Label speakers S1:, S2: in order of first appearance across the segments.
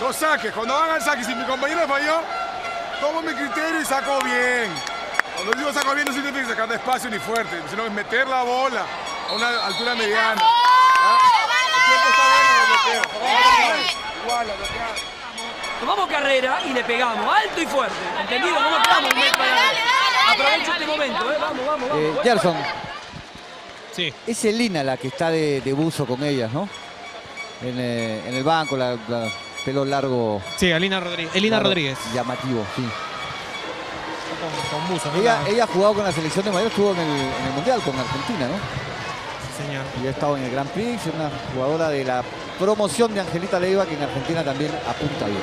S1: Los saques, cuando hagan saques, si mi compañero falló, tomo mi criterio y saco bien. Cuando digo saco bien no significa sacar despacio ni fuerte, sino es meter la bola a una altura mediana. ¿Ah? El tiempo está bueno. Igual.
S2: Tomamos carrera y le pegamos, alto y fuerte. ¿Entendido? No nos quedamos un metro. Aprovecho este momento, ¿eh? Vamos, vamos, vamos.
S3: Eh, Gerson,
S4: Sí.
S3: es Elina la que está de, de buzo con ellas, ¿no? En, eh, en el banco, la, la- pelo largo.
S4: Sí, Alina Rodríguez. Elina
S3: largo,
S4: Rodríguez.
S3: Llamativo, sí.
S4: Con, con buzo, ¿no?
S3: Ella,
S4: La-
S3: ella ha jugado con la selección de mayor, estuvo en el, en el Mundial con Argentina, ¿no?
S4: Sí, señor.
S3: Y ha estado en el Grand Prix, es una jugadora de la promoción de Angelita Leiva que en Argentina también apunta bien.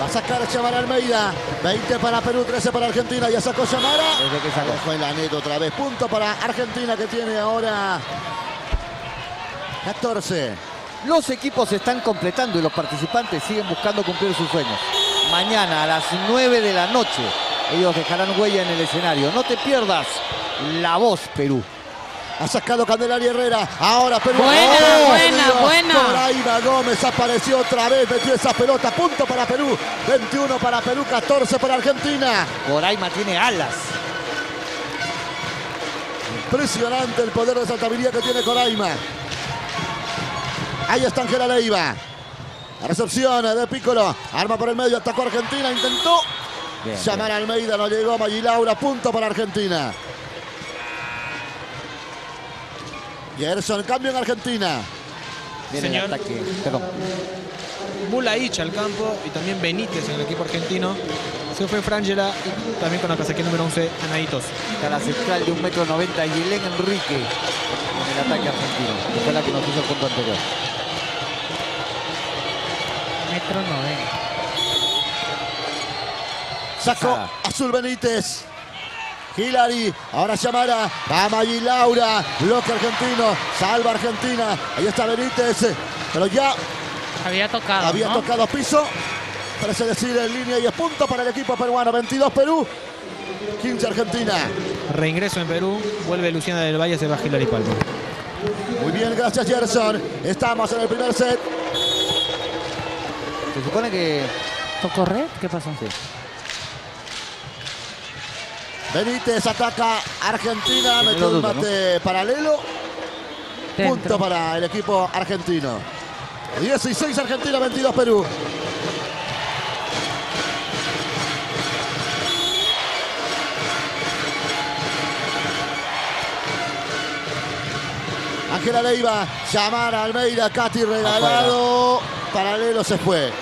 S5: Va a sacar Chamara Almeida. 20 para Perú, 13 para Argentina. Ya sacó Chamara.
S3: Desde que sacó.
S5: Fue la net otra vez. Punto para Argentina que tiene ahora 14.
S3: Los equipos se están completando y los participantes siguen buscando cumplir sus sueños. Mañana a las 9 de la noche ellos dejarán huella en el escenario. No te pierdas la voz Perú.
S5: Ha sacado Candelaria Herrera. Ahora Perú.
S6: Buena,
S5: ¡Oh,
S6: buena,
S5: Dios!
S6: buena.
S5: Coraima Gómez apareció otra vez. Metió esa pelota. Punto para Perú. 21 para Perú, 14 para Argentina.
S3: Coraima tiene alas.
S5: Impresionante el poder de saltabilidad que tiene Coraima. Ahí está Ángela Leiva. La recepción de Piccolo. Arma por el medio. Atacó Argentina. Intentó
S3: Bien,
S5: llamar a Almeida. No llegó. Magilaura. Punto para Argentina. Gerson. Cambio en Argentina.
S3: Viene el
S4: Señor.
S3: ataque. Perdón.
S4: Mulaich al campo y también Benítez en el equipo argentino. Se fue Frangela y también con la casaquilla número 11, Anaitos.
S3: Está la central de un metro noventa, Yelén Enrique en el ataque argentino. Que fue la que nos hizo el punto anterior.
S6: Metro noventa.
S5: Sacó
S3: Sara.
S5: Azul Benítez. Hilary, ahora Chamara, va Maggi Laura, bloque argentino, salva Argentina, ahí está Benítez, pero ya
S6: Había tocado.
S5: había
S6: ¿no?
S5: tocado piso, parece decir en línea y es punto para el equipo peruano, 22 Perú, 15 Argentina.
S4: Reingreso en Perú. Vuelve Luciana del Valle, se va Hilary Palma.
S5: Muy bien, gracias Gerson, estamos en el primer set,
S3: Se supone que
S6: ¿Tocó red? ¿Qué pasó?
S5: Benítez ataca Argentina, metió un
S3: duda, ¿no?
S5: mate paralelo,
S6: Dentro.
S5: punto para el equipo argentino. 16 Argentina, 22 Perú. Ángela Leiva, llamar a Almeida, Katy regalado. Paralelo se fue.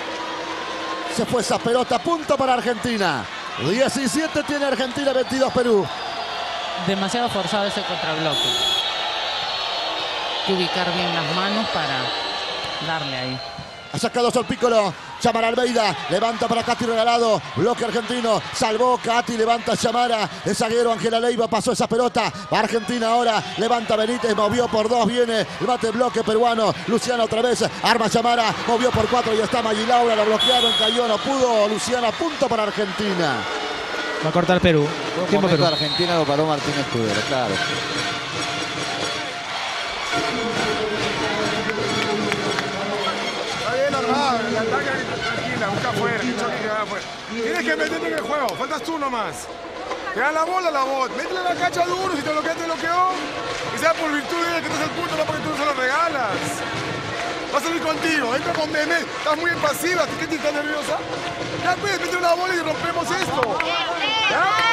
S5: Se fue esa pelota, punto para Argentina. 17 tiene Argentina, 22 Perú.
S6: Demasiado forzado ese contrabloque. Hay que ubicar bien las manos para darle ahí.
S5: Ha sacado Sol Piccolo. Chamara Almeida. Levanta para Katy Regalado. Bloque argentino. Salvó Katy. Levanta Chamara. El zaguero Ángela Leiva pasó esa pelota. Va Argentina ahora. Levanta Benítez. Movió por dos. Viene el bate bloque peruano. Luciano otra vez. Arma Chamara. Movió por cuatro. Y está Maggi Laura. Lo bloquearon. Cayó. No pudo. Luciana. Punto para Argentina.
S4: Va a cortar Perú. Tiempo Perú.
S3: Argentina lo paró Martínez Tudero, claro.
S1: Tranquila, busca afuera, que que. Tienes que meterte en el juego, faltas tú nomás. Te dan la bola, la bot, métele la cacha duro, si te bloquea, te bloqueó. Y sea por virtud de que tú es el punto, no porque tú no se lo regalas. Va a salir contigo, entra con meme, estás muy pasiva, ¿qué te estás nerviosa? Ya pues, mete una bola y rompemos esto. ¿Ya?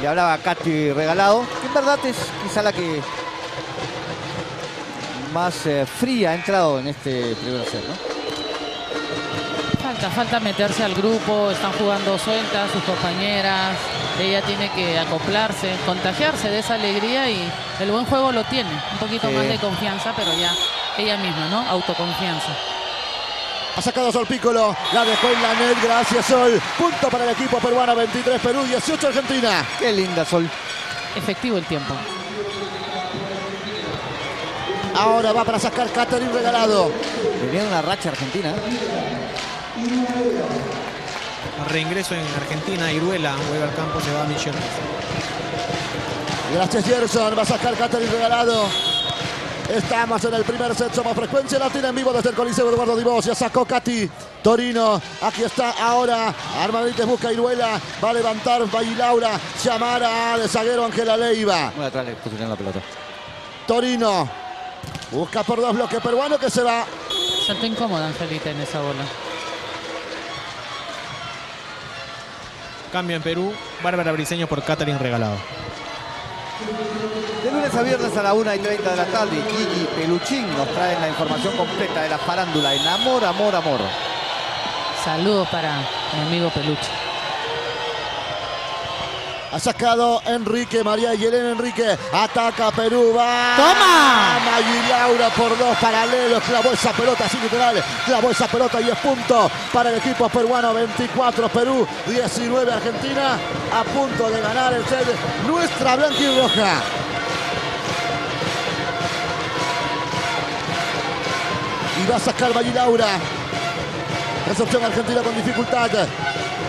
S3: Le hablaba a Katy Regalado, que en verdad es quizá la que más eh, fría ha entrado en este primer set, ¿no?
S6: Falta, falta meterse al grupo, están jugando sueltas sus compañeras. Ella tiene que acoplarse, contagiarse de esa alegría y el buen juego lo tiene. Un poquito
S3: Sí.
S6: más de confianza, pero ya ella misma, ¿no? Autoconfianza.
S5: Ha sacado Sol Piccolo. La dejó en la net. Gracias Sol. Punto para el equipo peruano. 23 Perú. 18 Argentina.
S3: Qué linda Sol.
S6: Efectivo el tiempo.
S5: Ahora va para sacar Catherine Regalado.
S3: Venía una racha argentina.
S4: Reingreso en Argentina. Iruela vuelve al campo, se va a Michelle.
S5: Gracias Gerson. Va a sacar Catherine Regalado. Estamos en el primer set, somos frecuencia latina en vivo desde el Coliseo Eduardo Divos. Ya sacó Katy Torino. Aquí está ahora. Armadites busca Iruela. Va a levantar Bailaura. Llamara de zaguero Ángela Leiva.
S3: Muy atrás le pusieron la pelota.
S5: Torino. Busca por dos bloques peruano que se va.
S6: Saltó incómoda Angelita en esa bola.
S4: Cambio en Perú. Bárbara Briseño por Catherine Regalado.
S3: De lunes a viernes a la 1 y 30 de la tarde, Gigi Peluchín nos trae la información completa de la farándula en Amor, Amor, Amor.
S6: Saludos para mi amigo Peluche.
S5: Ha sacado Enrique, María y Elena Enrique. Ataca Perú. Va.
S6: ¡Toma!
S5: Magui Laura por dos paralelos. Clavó esa pelota así literal. Clavó esa pelota y es punto para el equipo peruano. 24 Perú, 19 Argentina. A punto de ganar el set. Nuestra blanca y roja. Y va a sacar Magui Laura. Recepción argentina con dificultad.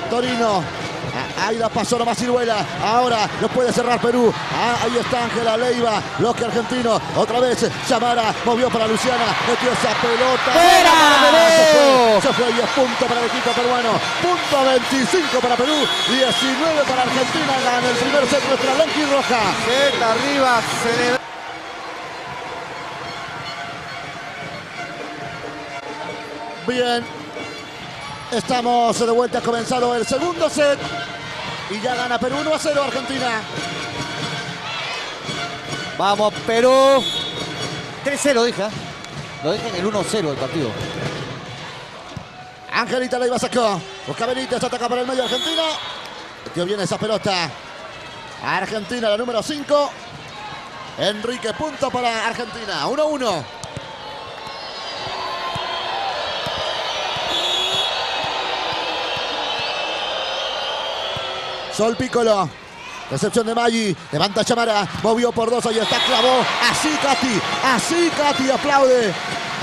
S5: Torino. Ah, Ahí la pasó nomás Ciruela. Ahora lo puede cerrar Perú. Ah, ahí está Ángela Leiva. Bloque argentino. Otra vez Chamara movió para Luciana. Metió esa pelota.
S3: ¡Fuera!
S5: Se fue. Se fue y es punto para el equipo peruano. Punto 25 para Perú. 19 para Argentina. Gana el primer set nuestra blanca y roja.
S3: Set arriba.
S5: Bien. Estamos de vuelta. Ha comenzado el segundo set. Y ya gana Perú 1 a 0 Argentina.
S3: Vamos, Perú. 3-0, dije. ¿eh? Lo dije en el 1-0 el partido.
S5: Angelita Leiva sacó. Busca Benítez, ataca por el medio Argentina. Metió bien esa pelota. Argentina, la número 5. Enrique, punto para Argentina. 1-1. Sol Piccolo. Recepción de Maggi. Levanta Chamara. Movió por dos. Ahí está. Clavó. Así Katy. Así Katy. Aplaude.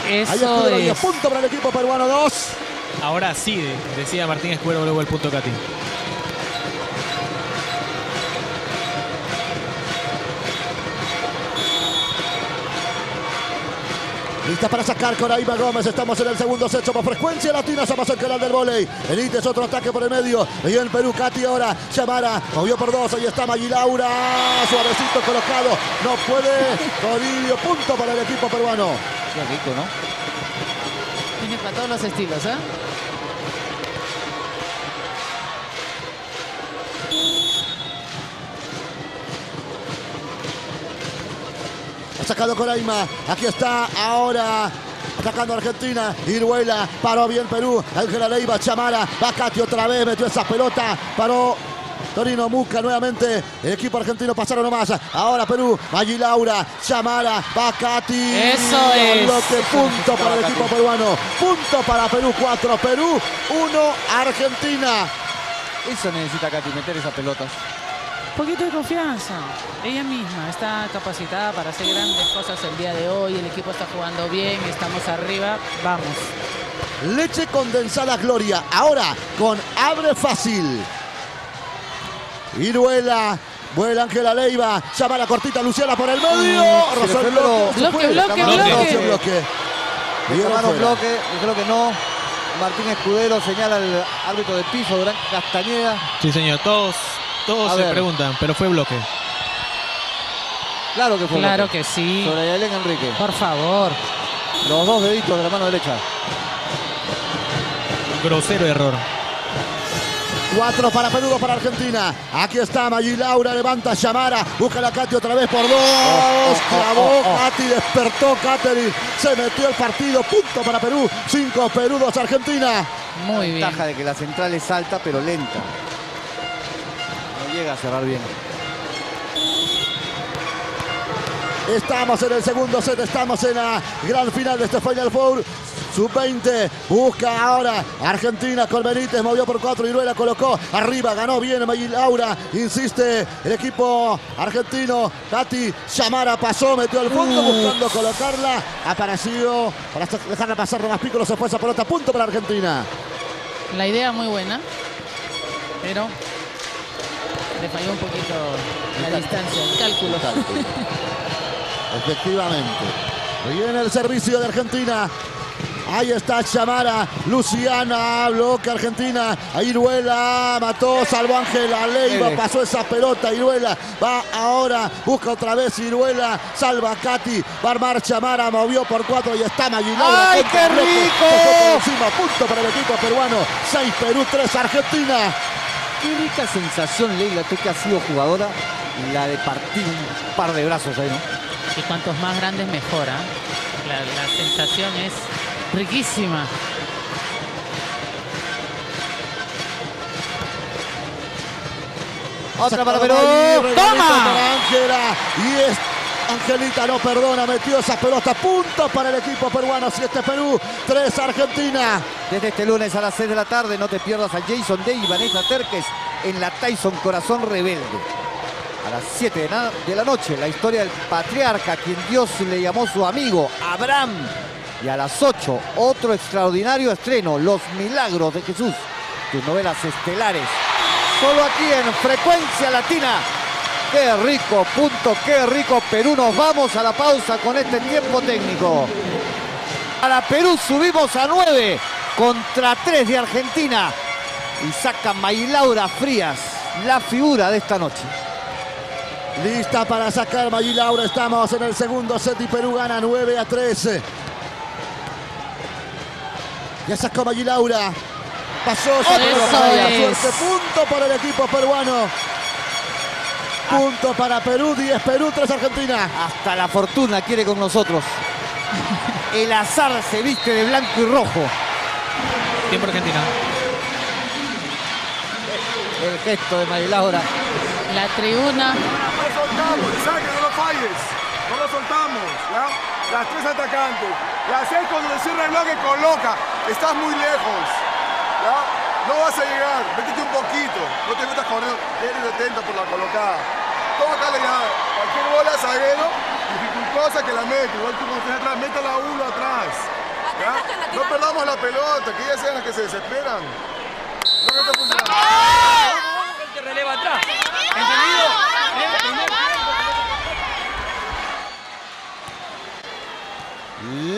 S5: Ahí
S6: Eso
S5: escudero y
S6: es.
S5: punto para el equipo peruano. 2.
S4: Ahora sí, de- decía Martín Escuero luego el punto Katy.
S5: Lista para sacar Coraima Gómez. Estamos en el segundo set. Somos frecuencia latina. Somos el canal del volei. Benítez, otro ataque por el medio. Y en Perú, Katy ahora. Chamara. Movió por dos. Ahí está Magui Laura. Suavecito colocado. No puede. Toribio. Punto para el equipo peruano.
S3: Qué rico, ¿no?
S6: Tiene para todos los estilos, ¿eh?
S5: Ha sacado Coraima. Aquí está ahora. Atacando a Argentina. Iruela. Paró bien Perú. Ángela Leiva. Chamara. Bacati otra vez. Metió esa pelota. Paró. Torino Muca nuevamente. El equipo argentino pasaron nomás. Ahora Perú. Maggi Laura. Chamara. Bacati.
S6: Eso es.
S5: Bloque punto para el equipo peruano. Punto para Perú. 4. Perú. 1. Argentina.
S3: Eso necesita Katy, meter esas pelotas.
S6: Poquito de confianza. Ella misma está capacitada para hacer grandes cosas el día de hoy. El equipo está jugando bien, estamos arriba. Vamos.
S5: Leche condensada Gloria. Ahora con Abre Fácil. Iruela. Vuela Ángela Leiva. Llama la cortita Luciana por el medio. El
S3: fue
S5: bloque.
S6: Bloque, bloque, bloque.
S5: no, bloque.
S3: Mano
S5: fuera.
S3: bloque, yo creo que no. Martín Escudero señala al árbitro de piso, Durán Castañeda.
S4: Sí, señor. Todos, todos
S3: A
S4: se
S3: ver.
S4: preguntan, pero fue bloque.
S3: Claro que fue
S6: Claro
S3: bloque.
S6: que sí.
S3: Sobre Yalén Enrique.
S6: Por favor.
S3: Los dos deditos de la mano derecha.
S4: Grosero error.
S5: Cuatro para Perú, dos para Argentina. Aquí está Maggi Laura, levanta Chamara, busca la Katy otra vez por dos.
S3: oh,
S5: Clavó
S3: oh, oh.
S5: Katy, despertó Catherine. Se metió el partido, punto para Perú. Cinco Perú, dos Argentina.
S6: Muy bien.
S3: Ventaja de que la central es alta pero lenta. Llega a cerrar bien.
S5: Estamos en el segundo set, estamos en la gran final de este Final Four. Sub-20, busca ahora Argentina con Benítez, movió por cuatro, Iruela colocó arriba, ganó bien Laura, insiste el equipo argentino, Katy Chamara pasó, metió al fondo buscando colocarla, apareció para dejarla pasar más Piccolo, se fue esa pelota, punto para Argentina.
S6: La idea muy buena, pero le falló un poquito la distancia, el cálculo.
S5: Efectivamente. Viene el servicio de Argentina. Ahí está Chamara, Luciana, bloque Argentina, Iruela, mató, salvó Ángela Leiva, pasó esa pelota, Iruela, va ahora, busca otra vez Iruela, salva a Katy, va a armar Chamara, movió por cuatro y está Maguilaura.
S3: ¡Ay, qué rico!
S5: encima, punto para el equipo peruano, 6 Perú, 3 Argentina.
S3: Qué rica sensación, Leila, tú que has sido jugadora, la de partir un par de brazos ahí, ¿no?
S6: Y cuantos más grandes mejora. La, la sensación es riquísima.
S3: Otra para Perú. ¡Toma!
S5: para Ángela. Y es Angelita no perdona, metió esa pelota. Punto para el equipo peruano. 7 Perú, 3 Argentina.
S3: Desde este lunes a las 6 de la tarde no te pierdas a Jason Day y Vanessa Terques en la Tyson Corazón Rebelde. A las 7 de la, noche, la historia del patriarca, quien Dios le llamó su amigo, Abraham. Y a las 8, otro extraordinario estreno, Los Milagros de Jesús, tus novelas estelares. Solo aquí en Frecuencia Latina. Qué rico, punto, qué rico Perú. Nos vamos a la pausa con este tiempo técnico. Para Perú subimos a 9 contra 3 de Argentina. Y saca Maylaura Frías, la figura de esta noche.
S5: Lista para sacar Maggi Laura. Estamos en el segundo set y Perú gana 9 a 13. Ya sacó Maggi Laura. Pasó, la. Suerte, punto para el equipo peruano. Punto para Perú, 10 Perú, 3 Argentina.
S3: Hasta la fortuna quiere con nosotros. El azar se viste de blanco y rojo.
S4: Tiempo Argentina.
S3: El gesto de Maylaura.
S6: La tribuna.
S1: No lo soltamos, Isaac, no lo falles. No lo soltamos, ¿ya? Las tres atacantes. La seis cuando le cierra el bloque, coloca. Estás muy lejos, ¿ya? No vas a llegar. Métete un poquito. No te metas corriendo. Eres atento por la colocada. Tócale ya. Cualquier bola, zaguero, dificultosa que la mete. Igual tú cuando estés atrás, métala uno atrás. ¿ya? No perdamos la pelota, que ellas sean las que se desesperan. No que está funcionando.
S2: Él te releva atrás. ¿Entendido?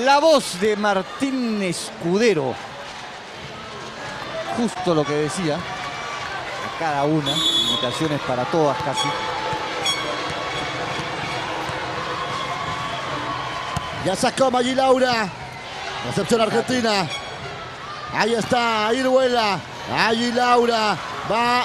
S3: La voz de Martín Escudero. Justo lo que decía. A cada una. Invitaciones para todas casi.
S5: Ya sacó Maggi Laura. Recepción argentina. Ahí está, Iruela. Allí Laura. Va.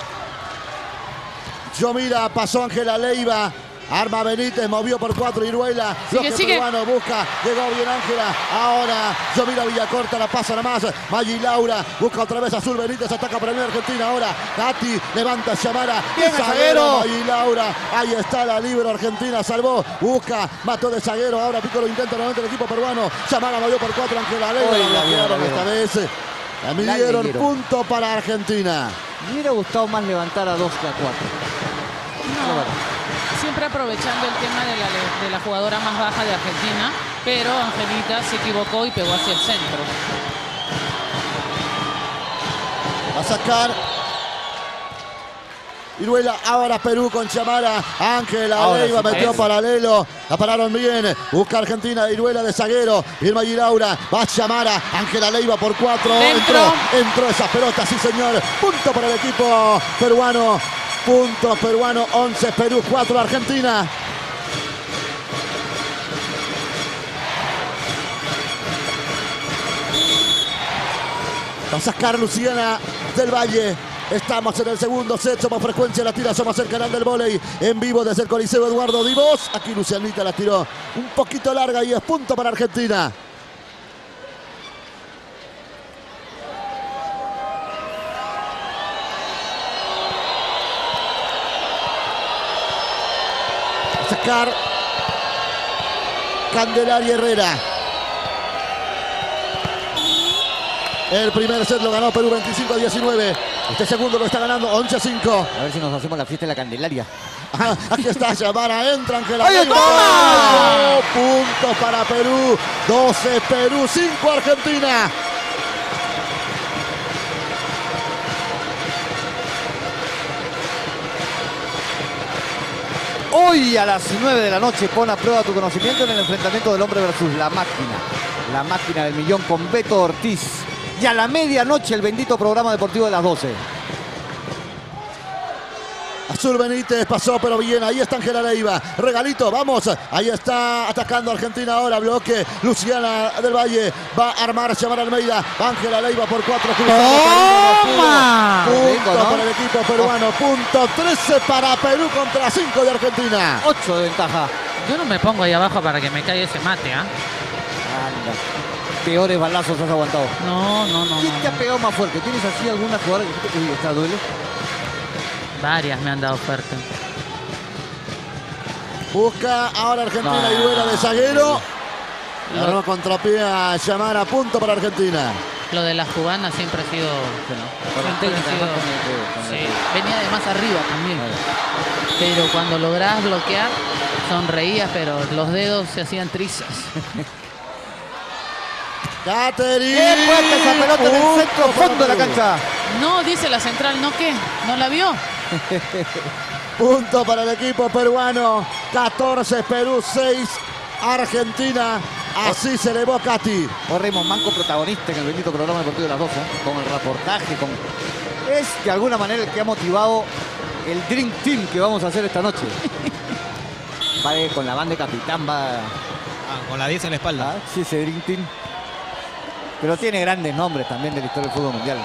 S5: Yomira, pasó Ángela Leiva. Arma Benítez, movió por cuatro Iruela.
S6: Sigue, sigue.
S5: peruano busca. Llegó bien Ángela. Ahora Yomira Villacorta la pasa nomás. Maggi Laura busca otra vez Azul Benítez. Ataca para la Argentina ahora. Katy levanta Chamara.
S3: Bien, zaguero.
S5: Maggi Laura. Ahí está la libre Argentina. Salvó. Busca. Mató de zaguero. Ahora Pico lo intenta nuevamente el equipo peruano. Chamara movió por cuatro. Ángela Leiva. La
S3: la
S5: esta vez. La midieron punto para Argentina.
S3: Me hubiera gustado más levantar a dos que a cuatro. Pero bueno.
S6: Siempre aprovechando el tema de la, de la jugadora más baja de Argentina, pero Angelita se equivocó y pegó hacia el centro.
S5: Va a sacar. Iruela, ahora Perú con Chamara. Ángela
S3: Ahora
S5: Leiva
S3: sí
S5: metió paralelo. La pararon bien. Busca Argentina. Iruela de zaguero. Irma Laura. Va Chamara. Ángela Leiva por cuatro.
S6: Dentro.
S5: Entró. Entró esa pelota. Sí, señor. Punto para el equipo peruano. Punto peruano. 11 Perú. 4 Argentina. Va a sacar Luciana del Valle. Estamos en el segundo set, somos frecuencia latina, somos el canal del volei en vivo desde el Coliseo Eduardo Divos. Aquí Lucianita la tiró un poquito larga y es punto para Argentina. Sacar Candelaria Herrera. El primer set lo ganó Perú 25 a 19. Este segundo lo está ganando 11 a 5.
S3: A ver si nos hacemos la fiesta de la Candelaria.
S5: Ah, Aquí está Yamara, entra Ángela
S3: ¡Ay,
S5: Leiva.
S3: toma!
S5: Puntos para Perú. 12 Perú, 5 Argentina.
S3: Hoy a las 9 de la noche pon a prueba tu conocimiento en el enfrentamiento del hombre versus la máquina. La máquina del millón con Beto Ortiz. Y a la medianoche el bendito programa deportivo de las 12.
S5: Azul Benítez pasó, pero bien. Ahí está Ángela Leiva. Regalito, vamos. Ahí está atacando Argentina ahora. Bloque. Luciana del Valle va a armar, llamar a Almeida. Ángela Leiva por cuatro.
S6: ¡Toma!
S5: Punto
S3: Rico, ¿no?
S5: para el equipo peruano. Punto 13 para Perú contra 5 de Argentina.
S3: 8 de ventaja.
S6: Yo no me pongo ahí abajo para que me caiga ese mate, ¿ah?
S3: Anda. Peores balazos has aguantado.
S6: No, no, no,
S3: ¿Quién te ha pegado más fuerte? ¿Tienes así alguna jugada que uy, esta duele?
S6: Varias me han dado fuerte.
S5: Busca ahora Argentina
S3: No.
S5: y duela de zaguero. Agarró contrapié a llamar a punto para Argentina.
S6: Lo de las cubanas siempre ha sido...
S3: La
S6: siempre ha Sí, venía de más arriba también. Pero cuando lográs bloquear, sonreías, pero los dedos se hacían trizas.
S5: Catherine.
S3: ¡Qué fuerte esa pelota en el centro fondo de la cancha!
S6: No, dice la central, ¿no qué? ¿No la vio?
S5: Punto para el equipo peruano. 14 Perú, 6 Argentina. Así se elevó Katy.
S3: Hoy Raymond Manco protagonista en el bendito programa deportivo de las 12, ¿eh? con el reportaje, con... Es de alguna manera el que ha motivado el Dream Team que vamos a hacer esta noche. Va eh, con la banda de capitán, va...
S4: Ah, con la 10 en la espalda.
S3: ¿ah? Sí, ese Dream Team. Pero tiene grandes nombres también de la historia del fútbol mundial.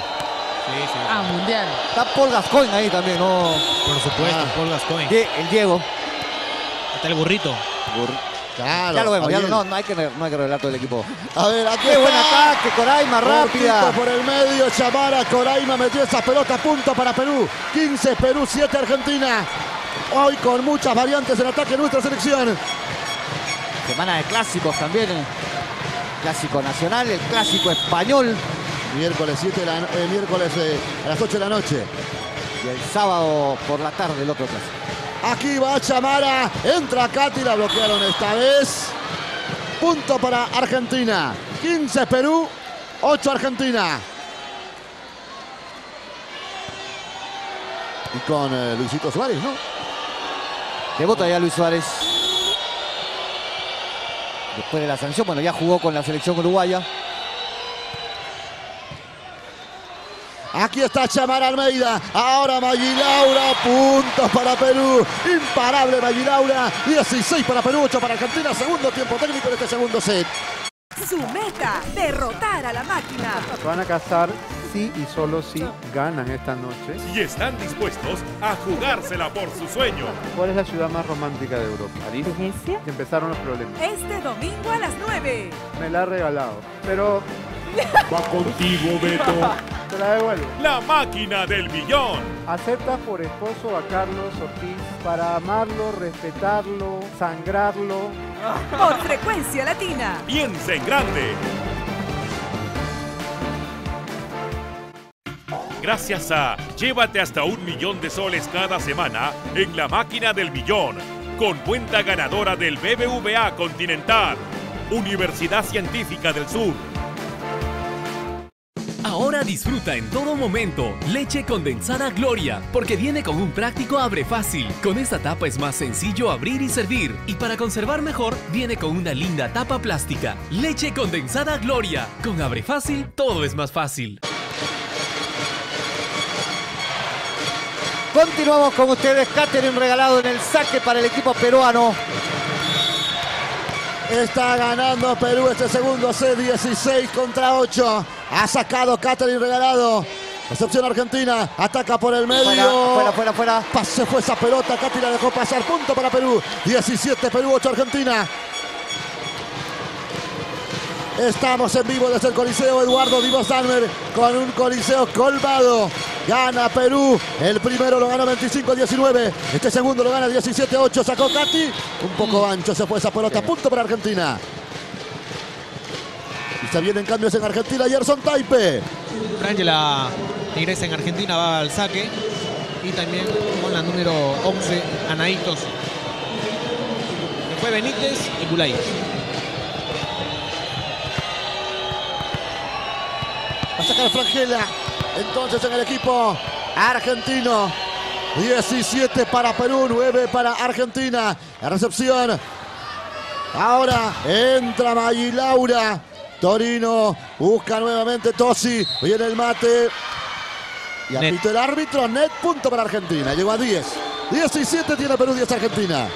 S4: Sí, sí.
S6: Ah, mundial.
S3: Está Paul Gascoigne ahí también, ¿no?
S4: Por supuesto,
S5: Ah.
S4: Paul Gascoigne.
S3: Die- el Diego.
S4: Está el burrito.
S5: Claro.
S3: ya lo vemos, ya lo-
S5: Ariel.
S3: no, no hay que, no hay que revelar todo el equipo.
S5: A ver, aquí
S3: ¡Qué buen ataque! Coraima, rápida.
S5: Por el medio, Chamara, Coraima metió esa pelota, punto para Perú. 15 Perú, 7 Argentina. Hoy con muchas variantes en ataque nuestra selección.
S3: Semana de clásicos también. Clásico nacional, el clásico español.
S5: Miércoles 7 de la, eh, miércoles eh, a las 8 de la noche.
S3: Y el sábado por la tarde el otro clásico.
S5: Aquí va Chamara, entra Katy, la bloquearon esta vez. Punto para Argentina. 15 Perú, 8 Argentina. Y con eh, Luisito Suárez, ¿no?
S3: Debota ya Luis Suárez. Después de la sanción, bueno, ya jugó con la selección uruguaya.
S5: Aquí está Chamara Almeida. Ahora Maggi Laura. Puntos para Perú. Imparable Maggi Laura. 16 para Perú, 8 para Argentina. Segundo tiempo técnico de este segundo set.
S7: Su meta, derrotar a la máquina.
S8: Van a casar si y solo si ganan esta noche.
S9: y están dispuestos a jugársela por su sueño.
S8: ¿Cuál es la ciudad más romántica de Europa? París.
S7: ¿Venecia?
S8: Empezaron los problemas.
S7: Este domingo a las 9.
S8: Me la ha regalado, pero
S9: Va contigo, Beto.
S8: te la devuelvo.
S9: La máquina del millón.
S8: ¿Aceptas por esposo a Carlos Ortiz para amarlo, respetarlo, sangrarlo?
S7: Por frecuencia latina.
S9: Piensa en grande. Gracias a Llévate hasta un millón de soles cada semana en la máquina del millón, con cuenta ganadora del BBVA Continental, Universidad Científica del Sur.
S10: Ahora disfruta en todo momento leche condensada Gloria, porque viene con un práctico abre fácil. Con esta tapa es más sencillo abrir y servir. Y para conservar mejor, viene con una linda tapa plástica. Leche condensada Gloria. Con abre fácil, todo es más fácil.
S3: Continuamos con ustedes. Catherine regalado en el saque para el equipo peruano.
S5: Está ganando Perú este segundo set 16 contra 8. Ha sacado Catherine regalado. Recepción Argentina. Ataca por el medio.
S3: Fuera, fuera, fuera, fuera.
S5: Pase fue esa pelota. Katy la dejó pasar. Punto para Perú. 17 Perú, 8 Argentina. Estamos en vivo desde el Coliseo Eduardo Divo Salmer con un Coliseo colmado. Gana Perú. El primero lo gana 25-19. Este segundo lo gana 17-8. Sacó Katy. Un poco ancho se fue esa pelota. Punto para Argentina. Y se vienen cambios en Argentina. Gerson Taipe.
S4: Frangela ingresa en Argentina, va al saque. Y también con la número 11, Anaitos. Fue Benítez y Bulay.
S5: Va a sacar Frangela. Entonces en el equipo argentino. 17 para Perú, 9 para Argentina. La recepción. Ahora entra Maggi Laura. Torino busca nuevamente Tosi. Viene el mate. Y apito el árbitro. Net punto para Argentina. Llegó a 10. 17 tiene Perú, 10 Argentina.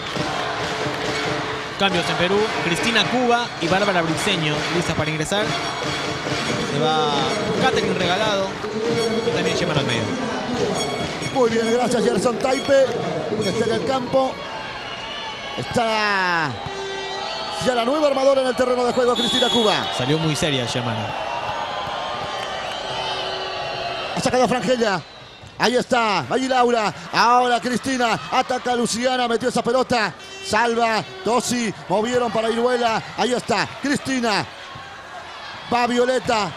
S4: Cambios en Perú. Cristina Cuba y Bárbara Briceño listas para ingresar. Se va Catherine regalado y también Sheman al medio.
S5: Muy bien, gracias Gerson Taipe, que está en el campo. Está ya la nueva armadora en el terreno de juego, Cristina Cuba.
S4: Salió muy seria Shemana.
S5: Ha sacado Frangella. Ahí está, ahí Laura. Ahora Cristina. Ataca a Luciana. Metió esa pelota. Salva. Tosi. Movieron para Iruela. Ahí está. Cristina. Va Violeta.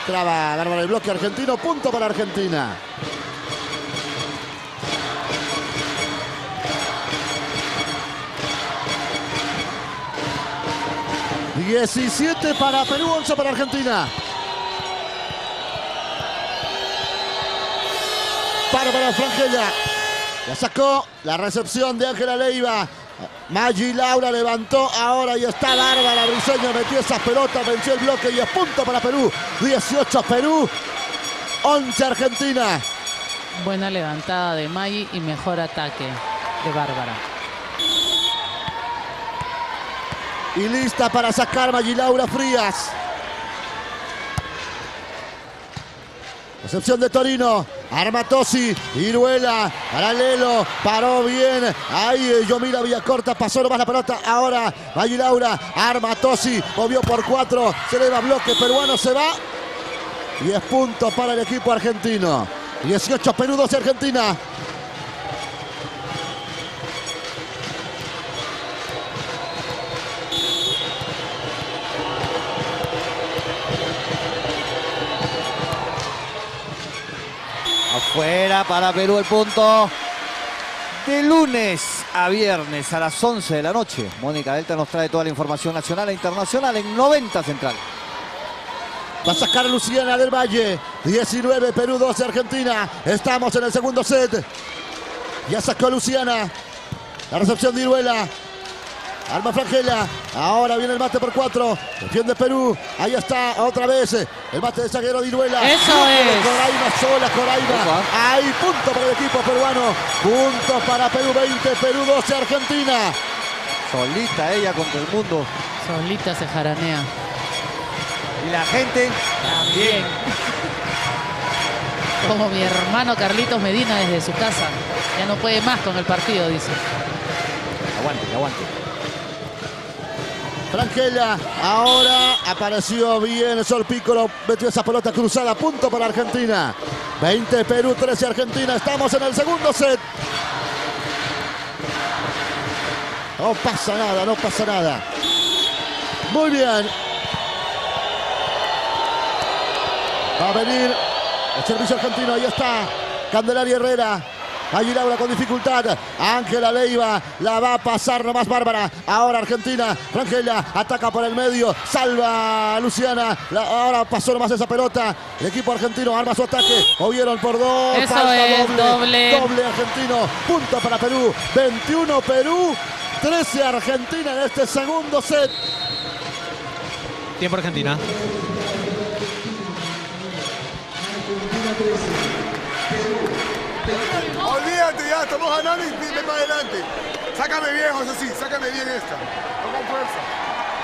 S5: Entraba Bárbara el bloque argentino. Punto para Argentina. Diecisiete para Perú, 11 para Argentina. Bárbara Frangella. La sacó la recepción de Ángela Leiva. Maggi Laura levantó ahora y está Bárbara Briseño. Metió esas pelotas, venció el bloque y es punto para Perú. 18 Perú, 11 Argentina.
S6: Buena levantada de Maggi y mejor ataque de Bárbara.
S5: Y lista para sacar Maggi Laura Frías. Recepción de Torino. Arma Tosi. Iruela. Paralelo. Paró bien. Ahí eh, Yomira Villacorta. Pasó nomás la pelota. Ahora Laura. Arma Tosi. Movió por cuatro. Se le va bloque peruano. Se va. Y es punto para el equipo argentino. 18 Perú, 12 Argentina.
S3: Afuera para Perú el punto. De lunes a viernes a las 11 de la noche. Mónica Delta nos trae toda la información nacional e internacional en 90 Central.
S5: Va a sacar Luciana del Valle. 19 Perú, 12 Argentina. Estamos en el segundo set. Ya sacó Luciana. La recepción de Iruela. Arma Frangela. Ahora viene el mate por cuatro. Defiende Perú. Ahí está otra vez. El mate de zaguero de Iruela.
S6: Eso es.
S5: Coraima sola, Coraima. Ahí punto para el equipo peruano. Punto para Perú 20, Perú 12, Argentina.
S3: Solita ella contra el mundo.
S6: Solita se jaranea.
S3: Y la gente
S6: También. Como mi hermano Carlitos Medina desde su casa. Ya no puede más con el partido, dice.
S3: Aguante, aguante.
S5: Frangela, ahora apareció bien Sol Piccolo, metió esa pelota cruzada, punto para Argentina. 20 Perú, 13 Argentina, estamos en el segundo set. No pasa nada, no pasa nada. Muy bien. Va a venir el servicio argentino, ahí está. Candelaria Herrera. Allí Laura con dificultad. Ángela Leiva la va a pasar nomás Bárbara. Ahora Argentina. Frangela ataca por el medio. Salva a Luciana. La- ahora pasó nomás esa pelota. El equipo argentino arma su ataque. Movieron por dos.
S6: Eso
S5: Falta
S6: es, doble.
S5: Doble argentino. Punto para Perú. 21 Perú. 13 Argentina en este segundo set.
S4: Tiempo Argentina.
S1: Olvídate ya, estamos ganando y ven para adelante. Sácame bien, José, sí, sácame bien esta. No con fuerza.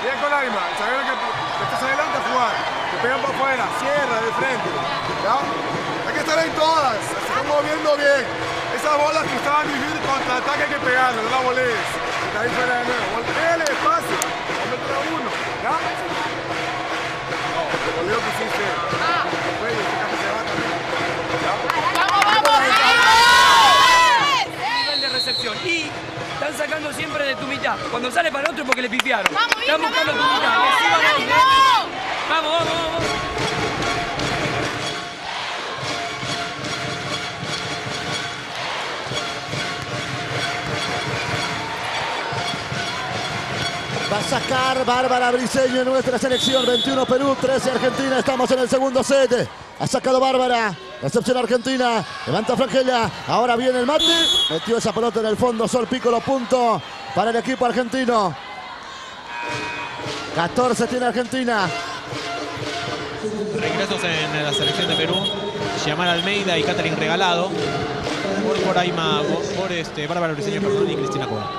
S1: Bien con zaguero que, que estás adelante a jugar. Te pegan para afuera, cierra de frente. ¿Ya? Hay que estar en todas. Se están moviendo bien. Esas bolas que estaban difíciles contra ataque hay que pegarlas, no la volees. Está ahí fuera de nuevo. Volteale despacio. Vamos a uno. ¿Ya? No, volvió que hiciste. Güey, este café se va también.
S2: nivel de recepción. Y están sacando siempre de tu mitad. Cuando sale para el otro es porque le pifiaron. Están buscando tu mitad. Vamos, vamos, vamos.
S5: Va a sacar Bárbara Briseño en nuestra selección. 21 Perú, 13 Argentina. Estamos en el segundo set. Ha sacado Bárbara. Recepción Argentina. Levanta Frangela. Ahora viene el mate. Metió esa pelota en el fondo. Sol Piccolo. Punto para el equipo argentino. 14 tiene Argentina.
S4: Regresos en la selección de Perú. Yamar Almeida y Catherine Regalado. Por Coraima, por este, Bárbara Briceño perdón, y Cristina Cuba.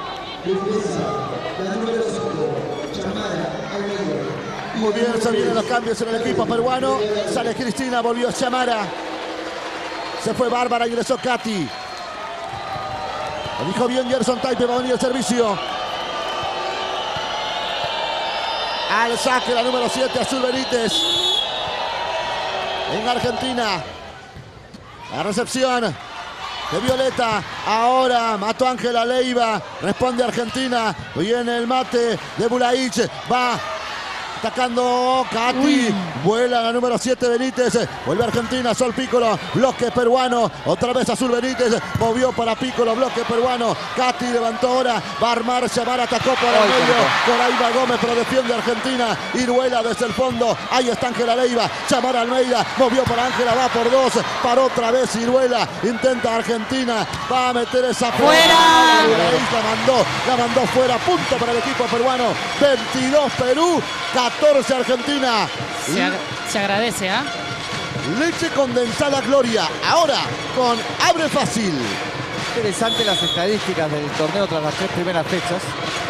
S5: Muy bien, vienen los cambios en el equipo peruano. Sale Cristina, volvió Chamara. Se fue Bárbara, ingresó Katy. Lo dijo bien Gerson Taipe, va a venir el servicio. Al saque la número 7, Azul Benítez. En Argentina. La recepción de Violeta. Ahora mató Ángela Leiva. Responde Argentina. Viene el mate de Bulaich. Va atacando Katy. Vuela la número 7 Benítez. Vuelve Argentina. Sol Piccolo. Bloque peruano. Otra vez Azul Benítez. Movió para Piccolo. Bloque peruano. Katy levantó ahora. Va a armar. Chamar atacó por el
S3: Ay,
S5: medio. Coraima Gómez. Pero defiende Argentina. Iruela desde el fondo. Ahí está Ángela Leiva. Chamar Almeida. Movió para Ángela. Va por dos. Paró otra vez Iruela. Intenta Argentina. Va a meter esa
S6: ¡Fuera!
S5: La mandó. La mandó fuera. Punto para el equipo peruano. 22 Perú. 14 Argentina.
S6: Se, ag- se agradece, ¿ah?
S5: Leche condensada Gloria. Ahora con Abre Fácil.
S3: Interesante las estadísticas del torneo tras las tres primeras fechas.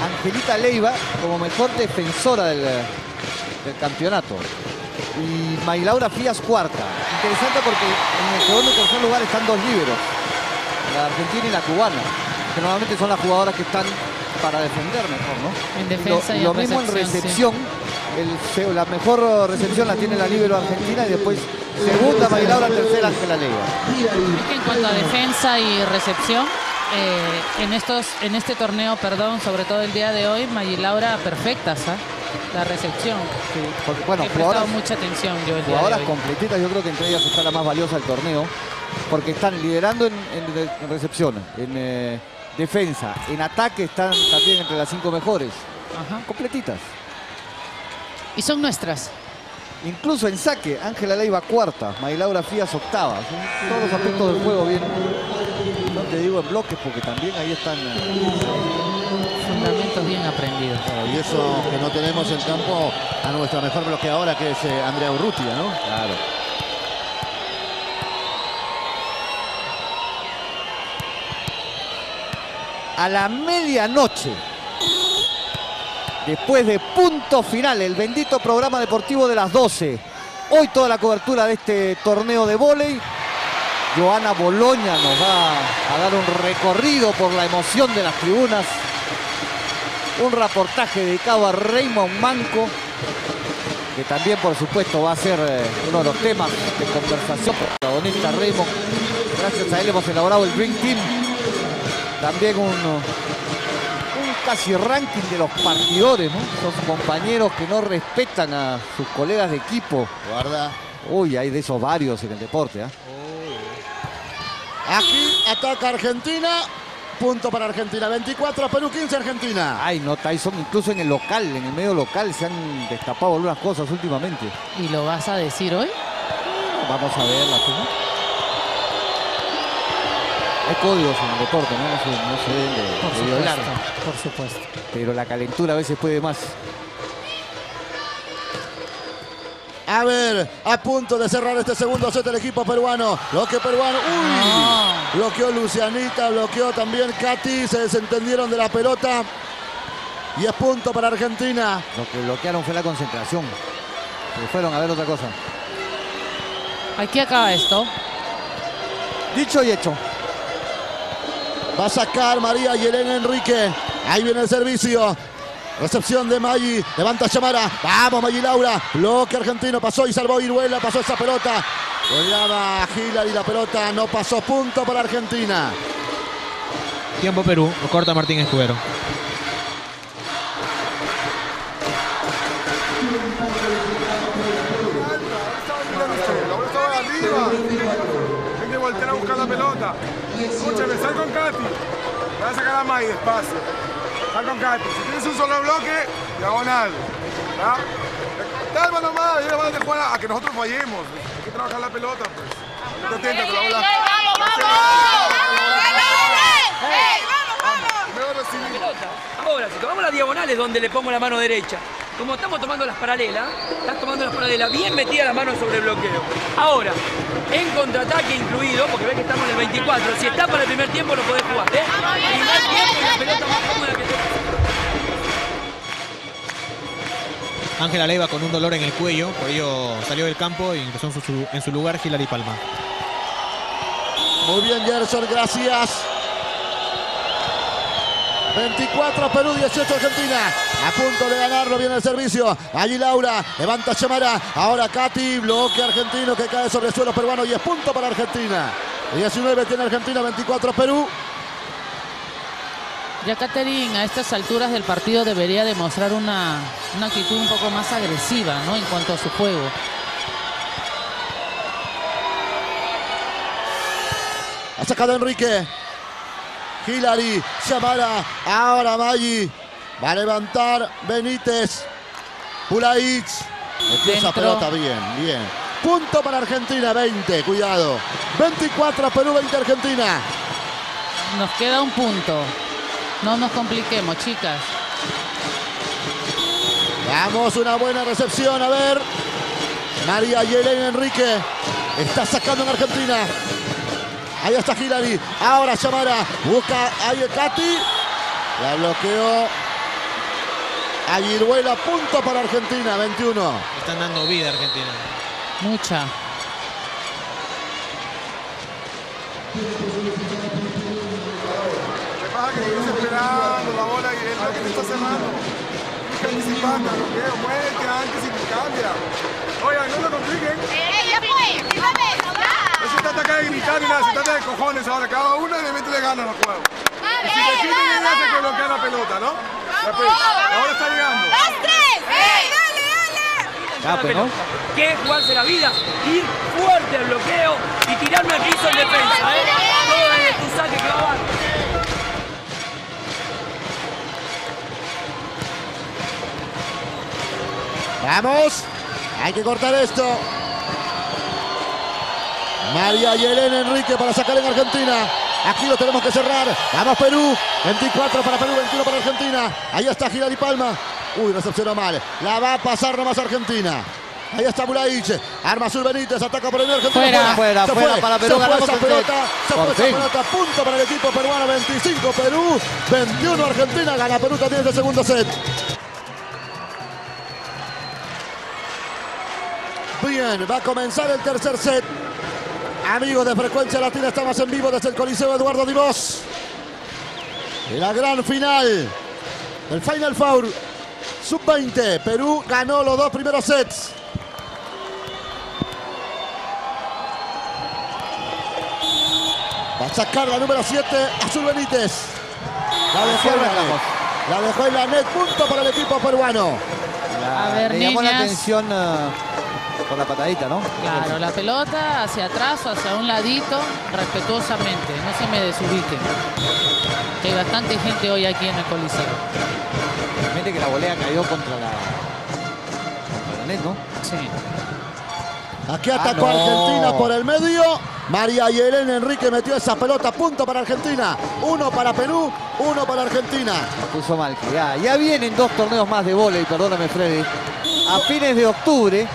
S3: Angelita Leiva como mejor defensora del, del campeonato. Y Maylaura Fías cuarta. Interesante porque en el segundo y tercer lugar están dos líberos. La argentina y la cubana. Que normalmente son las jugadoras que están para defender mejor, ¿no?
S6: En defensa
S3: lo,
S6: y en
S3: lo mismo en
S6: recepción, sí.
S3: El la mejor recepción la tiene la líbero argentina y después segunda Maylaura, tercera Ángela Leiva.
S6: En cuanto a defensa y recepción, eh, en, estos, en este torneo, perdón, sobre todo el día de hoy, Maggi Laura perfectas, ¿ah? La recepción.
S3: Porque, bueno,
S6: He
S3: jugadoras,
S6: mucha atención yo el día de
S3: jugadoras
S6: hoy.
S3: completitas, yo creo que entre ellas está la más valiosa del torneo, porque están liderando en, en re- en recepción, en eh, defensa, en ataque están también entre las cinco mejores.
S6: Ajá.
S3: Completitas.
S6: Y son nuestras.
S3: Incluso en saque, Ángela Leiva cuarta, Maylaura Fías octava. Son todos los aspectos del juego bien. No te digo en bloques porque también ahí están. eh,
S6: Fundamentos bien aprendidos.
S5: Claro, y eso que no tenemos en campo a nuestra mejor bloqueadora que es eh, Andrea Urrutia, ¿no?
S3: Claro. A la medianoche, después de punto final, el bendito programa deportivo de las 12. Hoy toda la cobertura de este torneo de vóley. Joana Boloña nos va a dar un recorrido por la emoción de las tribunas. Un reportaje dedicado a Raymond Manco, que también por supuesto va a ser eh, uno de los temas de conversación protagonista Raymond. Gracias a él hemos elaborado el Dream Team. También un casi ranking de los partidores, ¿no? Esos compañeros que no respetan a sus colegas de equipo.
S5: Guarda.
S3: Uy, hay de esos varios en el deporte, ¿ah?
S5: Aquí ataca Argentina. Punto para Argentina. 24, Perú 15, Argentina.
S3: Ay, no, Tyson, incluso en el local, en el medio local se han destapado algunas cosas últimamente.
S6: ¿Y lo vas a decir hoy?
S3: Vamos a verlas, ¿no? Hay códigos en el deporte, ¿no? No se, no se deben de,
S6: Por
S3: de violar.
S6: supuesto. Por supuesto.
S3: Pero la calentura a veces puede más.
S5: A ver, a punto de cerrar este segundo set el equipo peruano. Bloque peruano. Uy. Bloqueó Lucianita, bloqueó también Katy. Se desentendieron de la pelota. Y es punto para Argentina.
S3: Lo que bloquearon fue la concentración. Se fueron a ver otra cosa.
S6: Aquí acaba esto.
S3: Dicho y hecho.
S5: Va a sacar María Yelena Enrique. Ahí viene el servicio. Recepción de Maggi. Levanta Chamara. Vamos, Maggi Laura. Bloque argentino. Pasó y salvó Iruela. Pasó esa pelota. Volaba Hilary la pelota. No pasó. Punto para Argentina.
S4: Tiempo Perú, corta Martín Escudero.
S1: La pelota. Escúchame, sal con Katy. Le va a sacar a May despacio. Sal con Katy. Si tienes un solo bloque, diagonal. ¿Ya? Calma nomás, ya van a jugar a, a que nosotros fallemos. Hay que trabajar la pelota, pues. Atenta con la bola. Mejor recibir.
S2: Pelota. Ahora, si tomamos las diagonales donde le pongo la mano derecha, como estamos tomando las paralelas, estás tomando las paralelas, bien metida la mano sobre el bloqueo. Ahora, en contraataque incluido, porque ves que estamos en el 24, si está para el primer tiempo lo podés jugar, ¿eh? Primer tiempo y la pelota más cómoda que te
S4: Ángela Leiva con un dolor en el cuello, por ello salió del campo y ingresó en su, en su lugar Hilary Palma.
S5: Muy bien, Gerson, gracias. 24 Perú, 18 Argentina. A punto de ganarlo, viene el servicio. Allí Laura, levanta Chamara. Ahora Katy, bloque argentino que cae sobre el suelo peruano y es punto para Argentina. 19 tiene Argentina, 24 Perú.
S6: Ya Catherine a estas alturas del partido debería demostrar una, una actitud un poco más agresiva, ¿no? En cuanto a su juego.
S5: Ha sacado Enrique. Hilary, Chamara, ahora Maggi. Va a levantar Benítez. Pulaich. Empieza
S6: Dentro.
S5: pelota bien, bien. Punto para Argentina, 20, cuidado. 24 Perú, 20 Argentina.
S6: Nos queda un punto. No nos compliquemos, chicas.
S5: Vamos, una buena recepción, a ver. María Yelena Enrique está sacando en Argentina. Ahí está Hilary. Ahora Chamara. Busca a Katy. La bloqueó. A Giruela, punto para Argentina, 21.
S4: Están dando vida a Argentina.
S6: Mucha.
S1: Lo que pasa que estás esperando la bola y es lo que te está cerrando. Que anticiparte al bloqueo. Muévete antes y cambia. Oigan, no lo compliquen. No se trata acá de gritar ni nada, se trata de cojones ahora. Cada uno le mete ganas al juego. Y si te y hace que bloquear la pelota, ¿no? Después, ahora está llegando.
S3: Ah, pues, ¿no?
S2: Que es jugarse la vida, ir fuerte al bloqueo y tirarme al piso en defensa, ¿eh? Todo desde tu saque clavar.
S5: Vamos. Hay que cortar esto. María Yelena Enrique para sacar en Argentina. Aquí lo tenemos que cerrar. Vamos Perú. 24 para Perú, 21 para Argentina. Ahí está Hilary Palma. Uy, recepcionó mal. La va a pasar nomás Argentina. Ahí está Mulaich. Arma Azul Benítez. Ataca por el medio Argentina.
S6: Fuera.
S3: Fuera,
S5: Se
S3: fuera
S5: fue.
S3: para Perú,
S5: Se fue esa
S3: el
S5: pelota. Se fue esa pelota. Punto para el equipo peruano. 25 Perú. 21 Argentina. Gana Perú también este segundo set. Bien, va a comenzar el tercer set. Amigos de Frecuencia Latina, estamos en vivo desde el Coliseo Eduardo Divos. Y la gran final. El Final Four. Sub-20. Perú ganó los dos primeros sets. Va a sacar la número 7, Azul Benítez. La dejó en la. La dejó en la net. Punto para el equipo peruano.
S3: La-
S6: A ver,
S3: le llamó la atención eh, con la patadita, ¿no?
S6: Claro, la pelota hacia atrás o hacia un ladito, respetuosamente, no se me desubiquen. Que hay bastante gente hoy aquí en el Coliseo.
S3: Realmente que la volea cayó contra la, contra la net, ¿no?
S6: Sí.
S5: Aquí
S3: Ah,
S5: atacó
S3: no.
S5: Argentina por el medio. María Yelena Enrique metió esa pelota. Punto para Argentina. Uno para Perú, uno para Argentina.
S3: Puso mal que ya. Ya vienen dos torneos más de vóley, perdóname Freddy. A fines de octubre,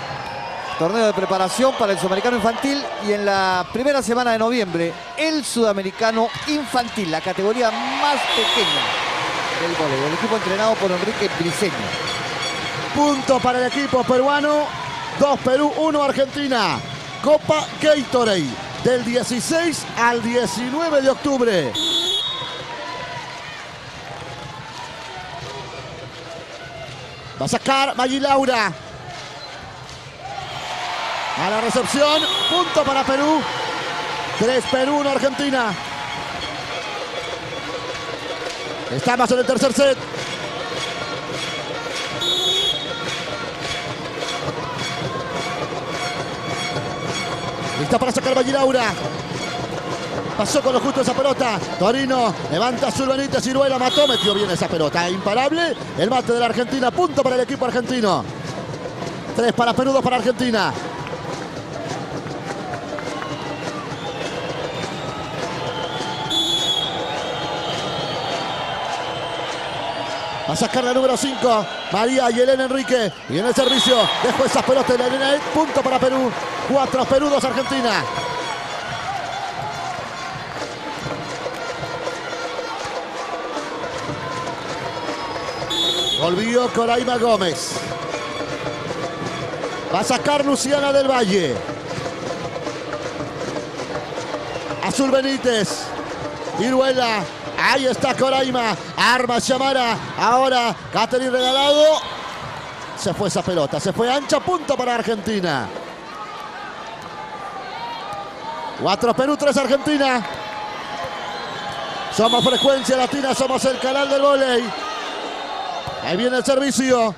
S3: torneo de preparación para el sudamericano infantil y en la primera semana de noviembre, el sudamericano infantil, la categoría más pequeña del vóley. El equipo entrenado por Enrique Briceño.
S5: Punto para el equipo peruano. Dos Perú, uno Argentina. Copa Gatorade. Del 16 al 19 de octubre. Va a sacar Maggi Laura. A la recepción. Punto para Perú. 3 Perú, 1 Argentina. Estamos en el tercer set. Lista para sacar Maggi Laura. Pasó con lo justo esa pelota. Torino levanta su Benítez, Ciruela mató, metió bien esa pelota. Imparable. El mate de la Argentina. Punto para el equipo argentino. Tres para Perú, dos para Argentina. A sacar la número 5. María Yelena Enrique. Y en el servicio dejó esas pelotas en la arena. Punto para Perú. 4 Perú, 2 Argentina. Volvió Coraima Gómez. Va a sacar Luciana del Valle. Azul Benítez. Iruela. Ahí está Coraima. Arma Chamara. Ahora Catherine Regalado. Se fue esa pelota. Se fue ancha. Punto para Argentina. 4 Perú, 3 Argentina. Somos frecuencia latina. Somos el canal del volei. Ahí viene el servicio.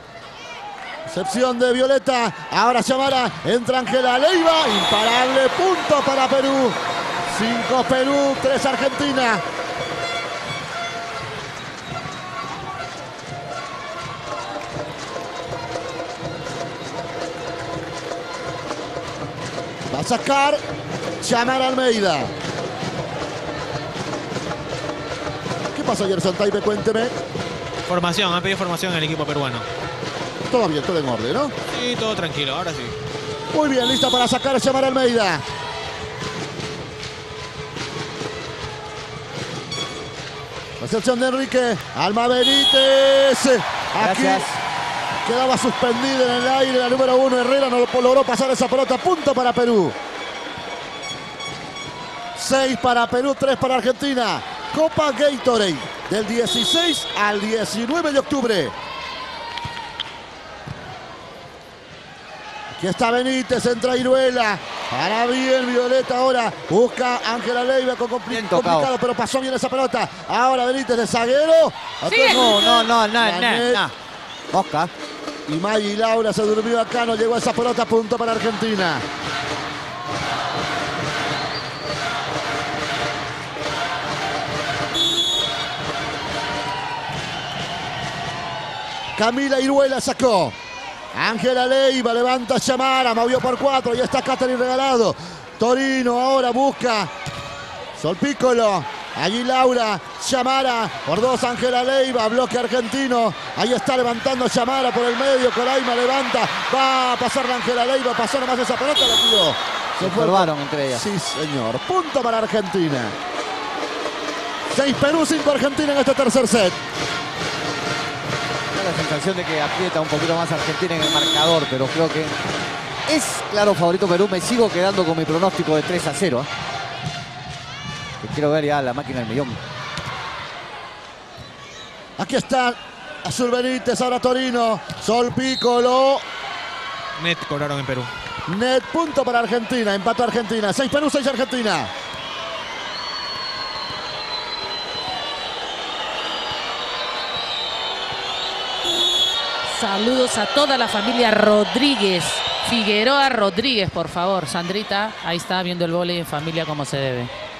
S5: Excepción de Violeta. Ahora Chamara. Entra Ángela Leiva. Imparable. Punto para Perú. 5 Perú, 3 Argentina. A sacar Chamara Almeida. ¿Qué pasa, Gerson Taipe? Cuénteme.
S4: Formación, ha pedido formación el equipo peruano.
S5: Todo bien, todo en orden, ¿no?
S4: Sí, todo tranquilo, ahora sí.
S5: Muy bien, lista para sacar a Chamara Almeida. Recepción de Enrique. Alma Benítez. Aquí
S3: Gracias.
S5: Quedaba suspendida en el aire la número uno. Herrera no lo- logró pasar esa pelota. Punto para Perú. 6 para Perú, 3 para Argentina. Copa Gatorade del 16 al 19 de octubre. Aquí está Benítez, entra Iruela. Para bien, Violeta ahora. Busca Ángela Leiva con compli-
S3: Bien tocado.
S5: complicado, pero pasó bien esa pelota. Ahora Benítez de zaguero.
S3: No, no, no, no, no, no. Mosca.
S5: Y Maggi Laura se durmió acá, no llegó esa pelota, punto para Argentina. Camila Iruela sacó. Ángela Leiva levanta a Chamara, movió por cuatro, ya está Catherine regalado. Torino ahora busca. Sol Piccolo. Allí Laura, Chamara, por dos Ángela Leiva, bloque argentino. Ahí está levantando Chamara por el medio, Coraima levanta, va a pasar la Ángela Leiva, pasó nomás esa pelota, la tiró.
S3: Se formaron entre ellas.
S5: Sí, señor. Punto para Argentina. 6 Perú, 5 Argentina en este tercer set.
S3: La sensación de que aprieta un poquito más Argentina en el marcador, pero creo que es claro favorito Perú. Me sigo quedando con mi pronóstico de 3 a 0. ¿eh? Que quiero ver ya la máquina del millón.
S5: Aquí está Azul Benítez, ahora Torino, Sol Piccolo.
S4: Net cobraron en Perú.
S5: Net punto para Argentina, empató Argentina. 6 Perú, 6 Argentina.
S6: Saludos a toda la familia Rodríguez. Figueroa Rodríguez, por favor. Sandrita, ahí está viendo el vóley en familia como se debe.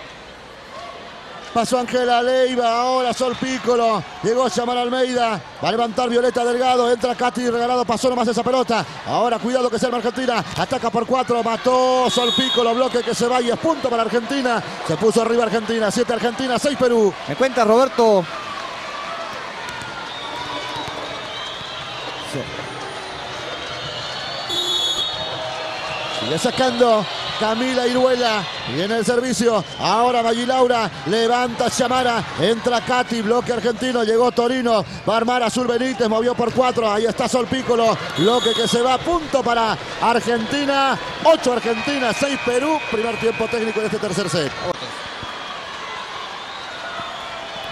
S5: Pasó Ángela Leiva, ahora Sol Piccolo. Llegó Chamar Almeida. Va a levantar Violeta Delgado. Entra Katy Regalado. Pasó nomás esa pelota. Ahora cuidado que se arma Argentina. Ataca por cuatro. Mató Sol Piccolo. Bloque que se vaya. Punto para Argentina. Se puso arriba Argentina. Siete Argentina. Seis Perú.
S3: Me cuenta Roberto.
S5: Sigue sacando Camila Iruela. Viene el servicio. Ahora Maggi Laura. Levanta Chamara. Entra Katy. Bloque argentino. Llegó Torino. Va a armar Azul Benítez. Movió por cuatro. Ahí está Sol Piccolo. Bloque que se va. Punto para Argentina. Ocho Argentina. Seis Perú. Primer tiempo técnico de este tercer set.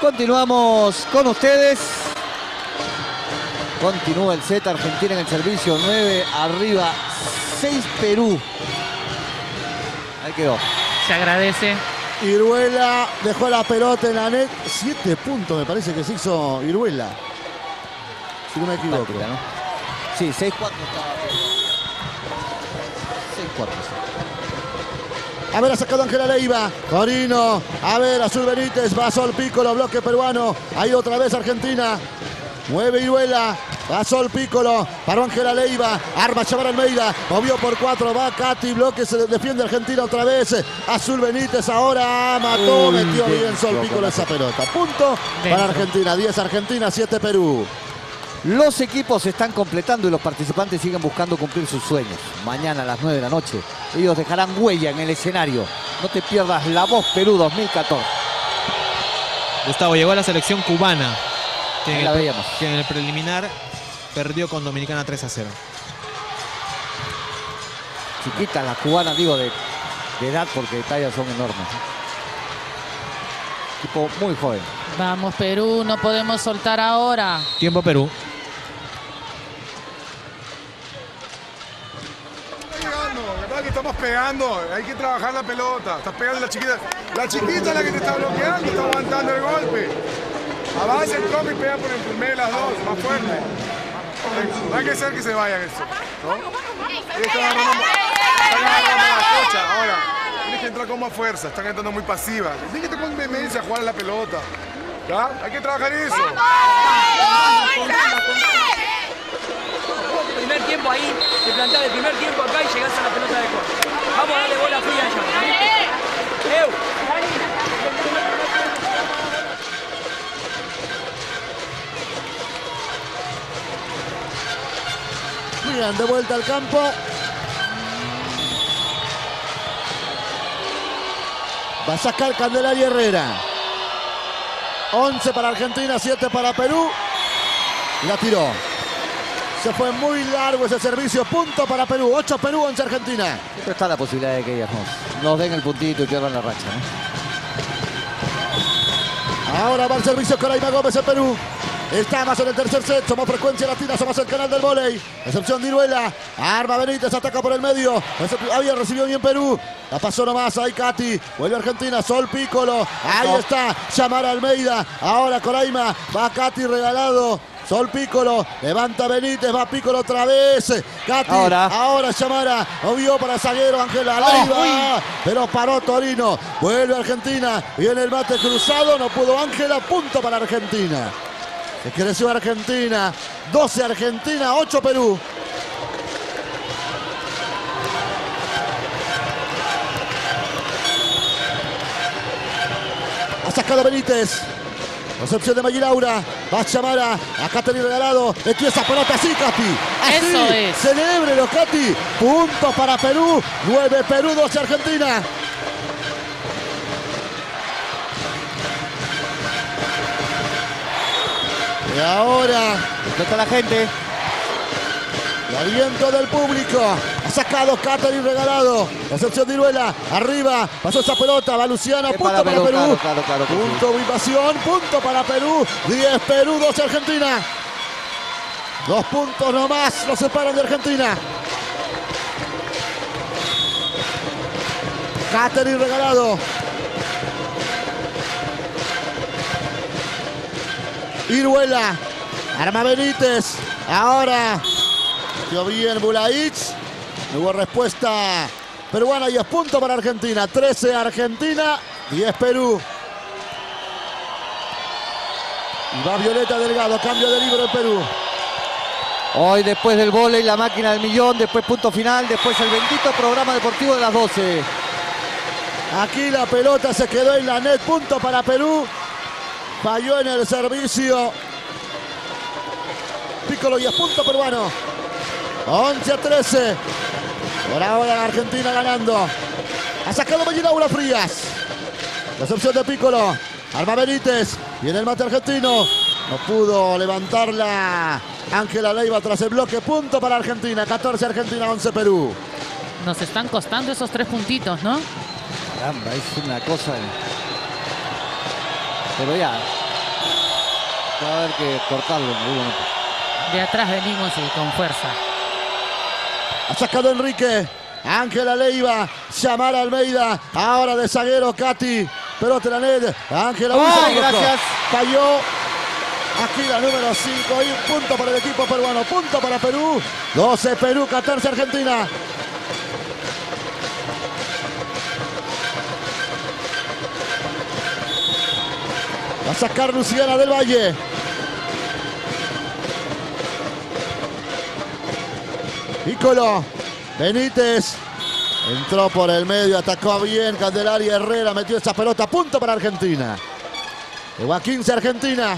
S3: Continuamos con ustedes. Continúa el set. Argentina en el servicio. 9 arriba. 6 Perú. Ahí quedó.
S6: Se agradece.
S5: Iruela dejó la pelota en la net. Siete puntos me parece que se hizo Iruela. Si no me equivoco.
S3: Táctica, ¿no? Sí, 6-4 estaba. 6-4.
S5: A ver, ha sacado Ángela Leiva. Torino. A ver, Azul Benítez. Va Sol Piccolo. Bloque peruano. Ahí otra vez Argentina. Mueve Iruela. Va Sol Piccolo. Paró Ángela Leiva. Arma Chavar Almeida. Movió por cuatro. Va Katy. Bloque. Se defiende Argentina otra vez. Azul Benítez ahora. Mató.
S3: Uy,
S5: metió bien Sol Piccolo esa pelota. Punto para. Argentina. 10 Argentina. 7 Perú.
S3: Los equipos se están completando y los participantes siguen buscando cumplir sus sueños. Mañana a las 9 de la noche, ellos dejarán huella en el escenario. No te pierdas La Voz Perú 2014.
S4: Gustavo llegó a la selección cubana. Que en,
S3: Ahí la veíamos.
S4: que en el preliminar perdió con Dominicana 3 a 0.
S3: Chiquitas las cubanas, digo, de, de edad porque de talla son enormes. Equipo muy joven.
S6: Vamos, Perú, no podemos soltar ahora.
S4: Tiempo Perú.
S1: Está llegando, la verdad que estamos pegando, hay que trabajar la pelota. Estás pegando la chiquita. La chiquita es la que te está bloqueando, está aguantando el golpe. Avanza el y pega por el de las dos, más fuerte. No hay que ser que se vayan eso. ¿no? Y están agarrando, están agarrando la cocha. Ahora, tienes que entrar con más fuerza, están entrando muy pasivas. Tienes que con vehemencia a jugar a la pelota. ¿Ya? Hay que trabajar eso.
S2: Primer tiempo ahí, te plantás el primer tiempo acá y llegás a la pelota de corte. Vamos a darle bola fría allá.
S5: De vuelta al campo. Va a sacar Candelaria Herrera. 11 para Argentina, 7 para Perú. La tiró. Se fue muy largo ese servicio. Punto para Perú. 8 Perú, 11 Argentina.
S3: Está la posibilidad de que ellas nos, den el puntito y pierdan la racha.
S5: Ahora va el servicio Coraima Gómez en Perú. Estamos en el tercer set, somos frecuencia latina, somos el canal del volei. Excepción de Iruela. Arma Benítez, ataca por el medio. Había recibido bien Perú. La pasó nomás, ahí Katy. Vuelve Argentina, Sol Piccolo. Ahí está, Yamara Almeida. Ahora Coraima, va Katy regalado. Sol Piccolo, levanta Benítez, va Piccolo otra vez. Katy,
S3: Ahora.
S5: ahora Yamara, movió para zaguero Ángela Leiva. Pero paró Torino, vuelve Argentina. Viene el mate cruzado, no pudo Ángela, punto para Argentina. Se creció Argentina, 12 Argentina, 8 Perú. Ha sacado Benítez. Recepción de Magilaura. Va a llamar a, a Catherine Regalado. Metió esa pelota así, Katy. Así.
S6: Eso es.
S5: Celébrelo, Katy. Punto para Perú. 9 Perú, 12 Argentina. Y ahora
S3: Toca la gente.
S5: el aliento del público. Ha sacado Catherine Regalado. Recepción de Iruela. Arriba. Pasó esa pelota. Va Punto
S3: para
S5: para,
S3: Perú,
S5: Perú.
S3: claro, claro, claro que sí.
S5: Punto invasión. Punto para Perú. 10 Perú, 12 Argentina. Dos puntos nomás los separan de Argentina. Catherine Regalado. Iruela. Arma Benítez. Ahora. Dio bien Bulaich. No hubo respuesta peruana y es punto para Argentina. 13 Argentina, 10 Perú. Y va Violeta Delgado, cambio de libro en Perú.
S3: Hoy después del vóley, la máquina del millón, después punto final, después el bendito programa deportivo de las 12.
S5: Aquí la pelota se quedó en la net, punto para Perú. Falló en el servicio. Piccolo y es punto peruano. 11 a 13. Por ahora Argentina ganando. Ha sacado Laura Frías. Recepción de Piccolo. Arma Benítez. Viene el mate argentino. No pudo levantarla. Ángela Leiva tras el bloque. Punto para Argentina. 14 Argentina, 11 Perú.
S6: Nos están costando esos tres puntitos, ¿no?
S3: Caramba, es una cosa. Pero ya. Va a haber que cortarlo en algún momento.
S6: De atrás venimos y con fuerza.
S5: Ha sacado Enrique. Ángela Leiva. Yamara Almeida. Ahora de zaguero Katy. Pelota en la net. Ángela
S3: ¡Ay,
S5: Wilson tocó.
S3: gracias!
S5: Falló. Aquí la número 5. Y un punto para el equipo peruano. Punto para Perú. 12 Perú, 14 Argentina. A sacar Luciana del Valle. Ícolo. Benítez. Entró por el medio, atacó bien Candelaria Herrera, metió esa pelota, punto para Argentina. Llegó a 15 Argentina.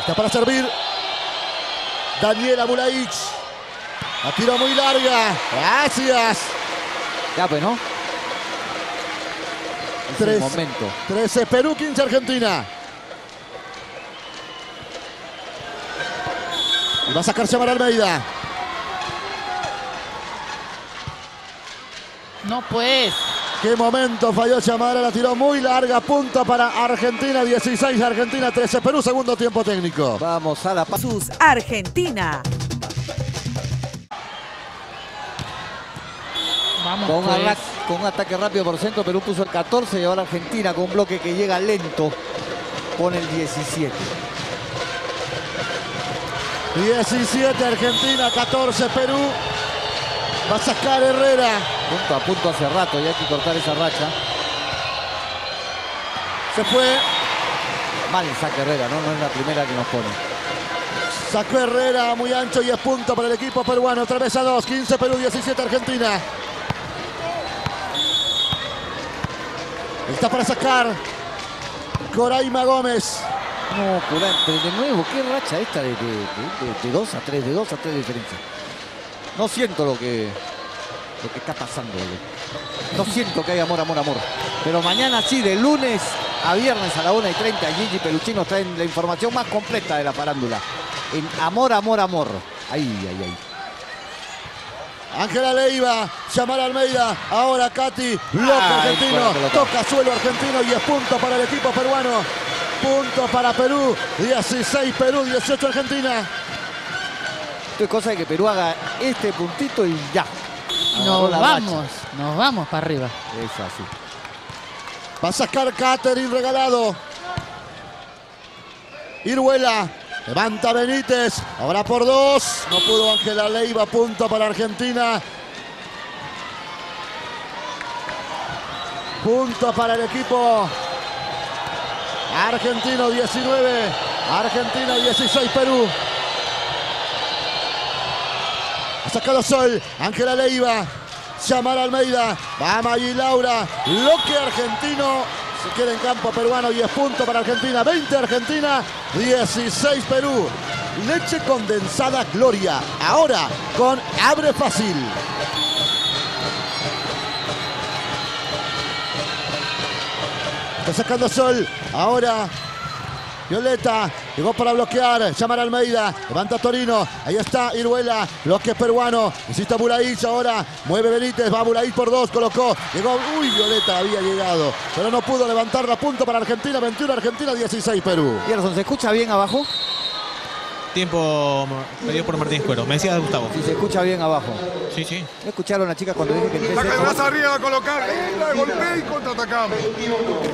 S5: Está para servir. Daniela Bulaich. La tiró muy larga. Gracias.
S3: Ya, pues, ¿no? Es el
S5: Tres.
S3: momento.
S5: 13 Perú, 15 Argentina. Y va a sacar Samara Almeida.
S6: No, pues.
S5: Qué momento falló Chamara, la tiró muy larga, punto para Argentina, 16 Argentina, 13 Perú, segundo tiempo técnico.
S3: Vamos a la pa-
S7: Sus Argentina.
S6: Vamos,
S3: Con,
S6: pues.
S3: Con un ataque rápido por centro, Perú puso el 14 y ahora Argentina con un bloque que llega lento pone el 17.
S5: 17 Argentina, 14 Perú. Va a sacar Herrera.
S3: Punto a punto hace rato y hay que cortar esa racha.
S5: Se fue.
S3: Mal el saque Herrera, ¿no? No es la primera que nos pone.
S5: Sacó Herrera muy ancho y es punto para el equipo peruano. Otra vez a 2, 15 Perú, 17 Argentina. Está para sacar Coraima Gómez.
S3: No, pero de nuevo, qué racha esta de, de, 2 a 3, de 2 a 3 de diferencia. No siento lo que, lo que está pasando. No siento que hay amor, amor, amor. Pero mañana sí, de lunes a viernes a la 1 y 30, Gigi Peluchín nos traen la información más completa de la farándula. En amor, amor, amor. Ahí, ahí, ahí.
S5: Ángela Leiva, Yamar Almeida, ahora Katy, loco argentino, toca suelo argentino y es punto para el equipo peruano. Punto para Perú, 16 Perú, 18 Argentina.
S3: Esto es cosa de que Perú haga este puntito y ya.
S6: Nos vamos, nos vamos para arriba.
S3: Es así.
S5: Va a sacar Catherine regalado. Iruela. Levanta Benítez. Ahora por dos. No pudo Ángela Leiva. Punto para Argentina. Punto para el equipo. Argentino 19. Argentina 16 Perú. Ha sacado Sol. Ángela Leiva. Yamar Almeida. Vamos allí Laura. Bloque argentino. Se queda en campo peruano y es punto para Argentina. 20 Argentina. 16 Perú. Leche condensada Gloria. Ahora con Abre Fácil. Está sacando Sol. Ahora Violeta llegó para bloquear. Llamar Almeida. Levanta Torino. Ahí está Iruela. Bloque peruano. Insiste Bulaich ahora. Mueve Benítez. Va Bulaich por dos. Colocó. Llegó. Uy, Violeta había llegado. Pero no pudo levantar la punta para Argentina. 21 Argentina. 16 Perú.
S3: Gerson, ¿se escucha bien abajo?
S4: Tiempo pedido por Martín Cuero. Me decía Gustavo.
S3: Si se escucha bien abajo.
S4: Sí, sí.
S3: ¿No escucharon a la chica cuando dije que el
S1: brazo
S3: TC
S1: arriba a colocar. Entra, golpea y contraatacamos.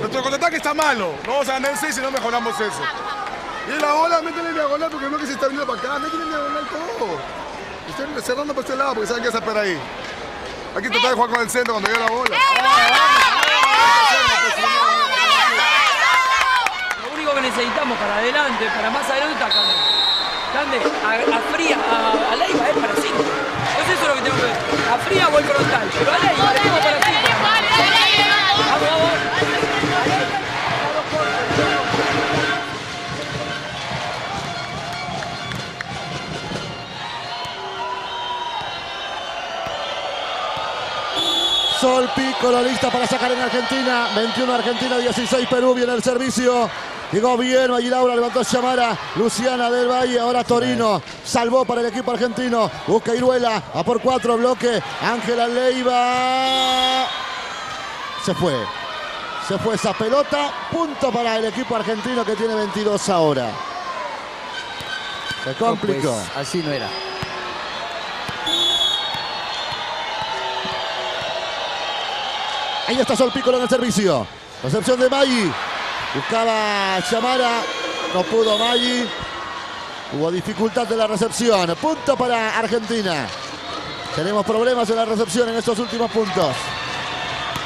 S1: Nuestro contraataque está malo. No vamos a ganar el 6 si no mejoramos eso. Y la bola, métele diagonal porque no que se está viniendo para acá. Métele diagonal todo. Estén cerrando por este lado porque saben qué hacer para ahí. Hay que tratar de jugar con el centro cuando llegue la bola.
S2: Lo único que necesitamos para adelante, para más adelante está Cande, a, a Fría, a, a Leiva es para cinco. Pues eso es lo que tengo que ver. A Fría el frontal, pero a Leiva le tengo para cinco. Vamos, vamos.
S5: Sol Piccolo lista para sacar en Argentina. 21 Argentina, 16 Perú. Viene el servicio. Llegó bien, Laura levantó Chamara, Luciana del Valle, ahora Torino, salvó para el equipo argentino, busca Iruela, a por cuatro, bloque, Ángela Leiva, se fue, se fue esa pelota, punto para el equipo argentino que tiene 22 ahora. Se complicó.
S3: No, pues, así no era.
S5: Ahí está Sol Piccolo en el servicio. Recepción de Maggi. Buscaba Chamara. No pudo Maggi. Hubo dificultad de la recepción. Punto para Argentina. Tenemos problemas en la recepción en estos últimos puntos.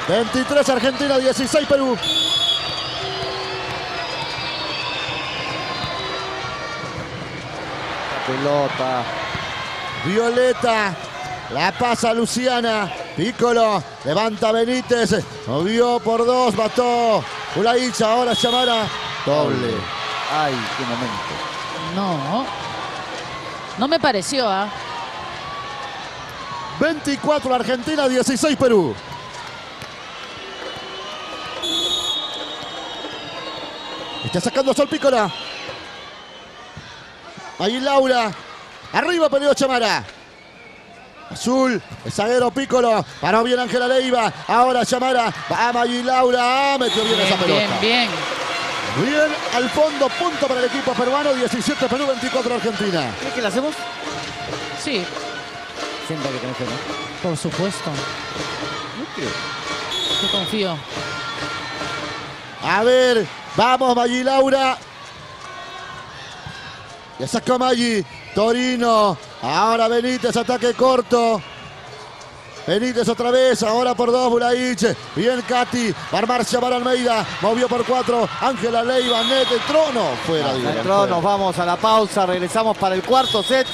S5: 23 Argentina, 16 Perú.
S3: Pelota.
S5: Violeta. La pasa Luciana. Piccolo. Levanta Benítez. Movió por dos. Mató. Ulaich. Ahora Chamara. Doble.
S3: Ay, qué momento.
S6: No. No me pareció, ¿ah?
S5: 24 Argentina, 16 Perú. Está sacando Sol Pícola. Ahí Laura. Arriba peleó Chamara. Azul, el zaguero Pícolo. Paró bien Ángela Leiva. Ahora Chamara. Vamos allí Laura. Ah, metió bien, esa
S6: Bien,
S5: pelota.
S6: bien, bien.
S5: Bien al fondo, punto para el equipo peruano. 17 Perú, 24 Argentina.
S3: ¿Crees que la hacemos?
S6: Sí,
S3: Siento que tenés fe, ¿no?
S6: por supuesto.
S3: No creo.
S6: Yo confío.
S5: A ver, vamos Maggi Laura. Le saca Maggi. Torino. Ahora Benítez, ataque corto. Benítez otra vez, ahora por dos, Bulaich. Bien Katy, va a armar Chamar Almeida. Movió por cuatro, Ángela Leiva, Net, trono. Fuera, digo,
S3: Entró, nos vamos a la pausa, regresamos para el cuarto set.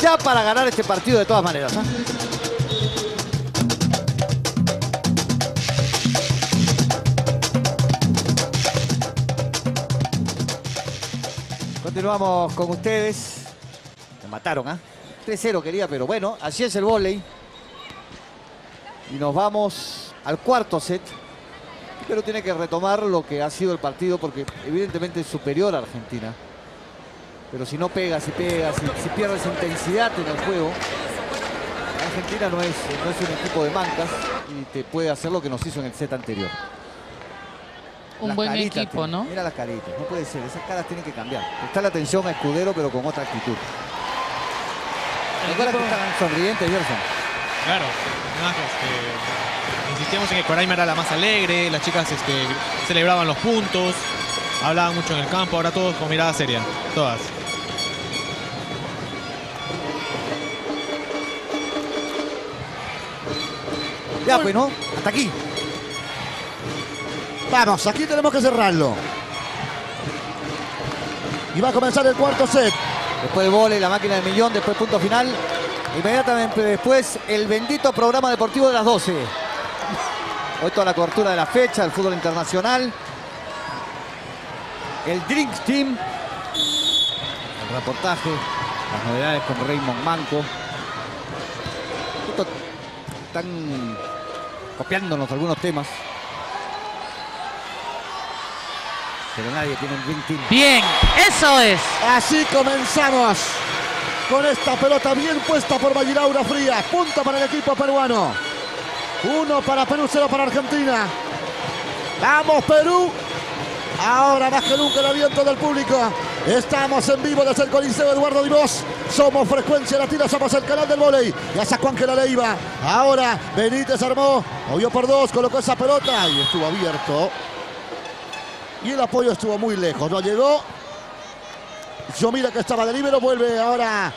S3: Ya para ganar este partido de todas maneras. ¿ah? Continuamos con ustedes. Mataron, ¿ah? 3-0 quería, pero bueno, así es el vóley. Y nos vamos al cuarto set. Pero tiene que retomar lo que ha sido el partido porque evidentemente es superior a Argentina. Pero si no pegas, si pegas, si, si pierdes intensidad en el juego, Argentina no es, no es un equipo de mancas y te puede hacer lo que nos hizo en el set anterior.
S6: Un
S3: Las
S6: buen equipo. ¿no?
S3: Mira las caritas, no puede ser, esas caras tienen que cambiar. Está la atención a Escudero, pero con otra actitud.
S6: El
S3: ¿Recuerdas que estaban sonrientes, Gerson?
S4: Claro. Además, este, insistíamos en que Coraima era la más alegre, las chicas este, celebraban los puntos, hablaban mucho en el campo, ahora todos con mirada seria. Todas.
S3: Ya, pues, ¿no? Hasta aquí.
S5: Vamos, aquí tenemos que cerrarlo. Y va a comenzar el cuarto set.
S3: Después el vole, la máquina del millón, después punto final. Inmediatamente después el bendito programa deportivo de las 12. Hoy toda la cobertura de la fecha, el fútbol internacional. El Drinks Team. El reportaje. Las novedades con Raymond Manco. Están copiándonos algunos temas. Pero nadie tiene un Dream Team.
S6: Bien, eso es.
S5: Así comenzamos. Con esta pelota bien puesta por Laura Fría. Punto para el equipo peruano. Uno para Perú, cero para Argentina. Vamos Perú. Ahora más que nunca el aliento del público. Estamos en vivo desde el Coliseo Eduardo Divos. Somos Frecuencia Latina, somos el canal del volei. Ya sacó Ángela Leiva. Ahora Benítez armó. Movió por dos, colocó esa pelota y estuvo abierto. Y el apoyo estuvo muy lejos. No llegó. Yo mira que estaba de libero, vuelve ahora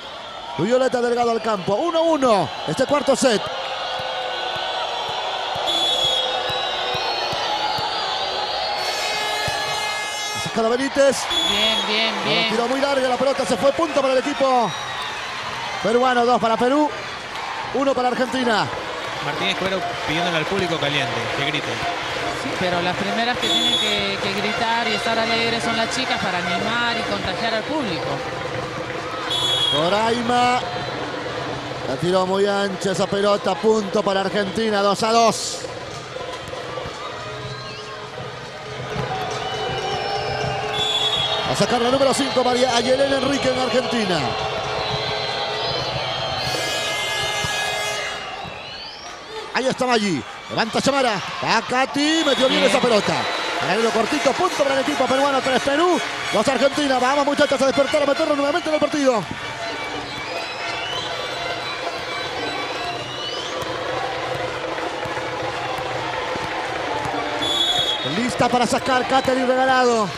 S5: Violeta Delgado al campo. 1-1, este cuarto set. Saca la Benítez.
S6: Bien, bien, bien.
S5: tiró muy larga, la pelota se fue. Punto para el equipo peruano. Dos para Perú, uno para Argentina.
S4: Martínez Cuero pidiéndole al público caliente, que grite.
S6: Sí, pero las primeras que tienen que, gritar y estar alegres son las chicas para animar y contagiar al público.
S5: Coraima. La tiró muy ancha esa pelota. Punto para Argentina. 2 a 2. A sacar la número 5 María Ayelena Enrique en Argentina. Ahí está Maggi. Levanta Chamara. A Katy. Metió bien, esa pelota. Paralelo cortito. Punto para el equipo peruano. 3 Perú. 2 Argentina. Vamos muchachos a despertar. A meternos nuevamente en el partido. Lista para sacar Katherine regalado.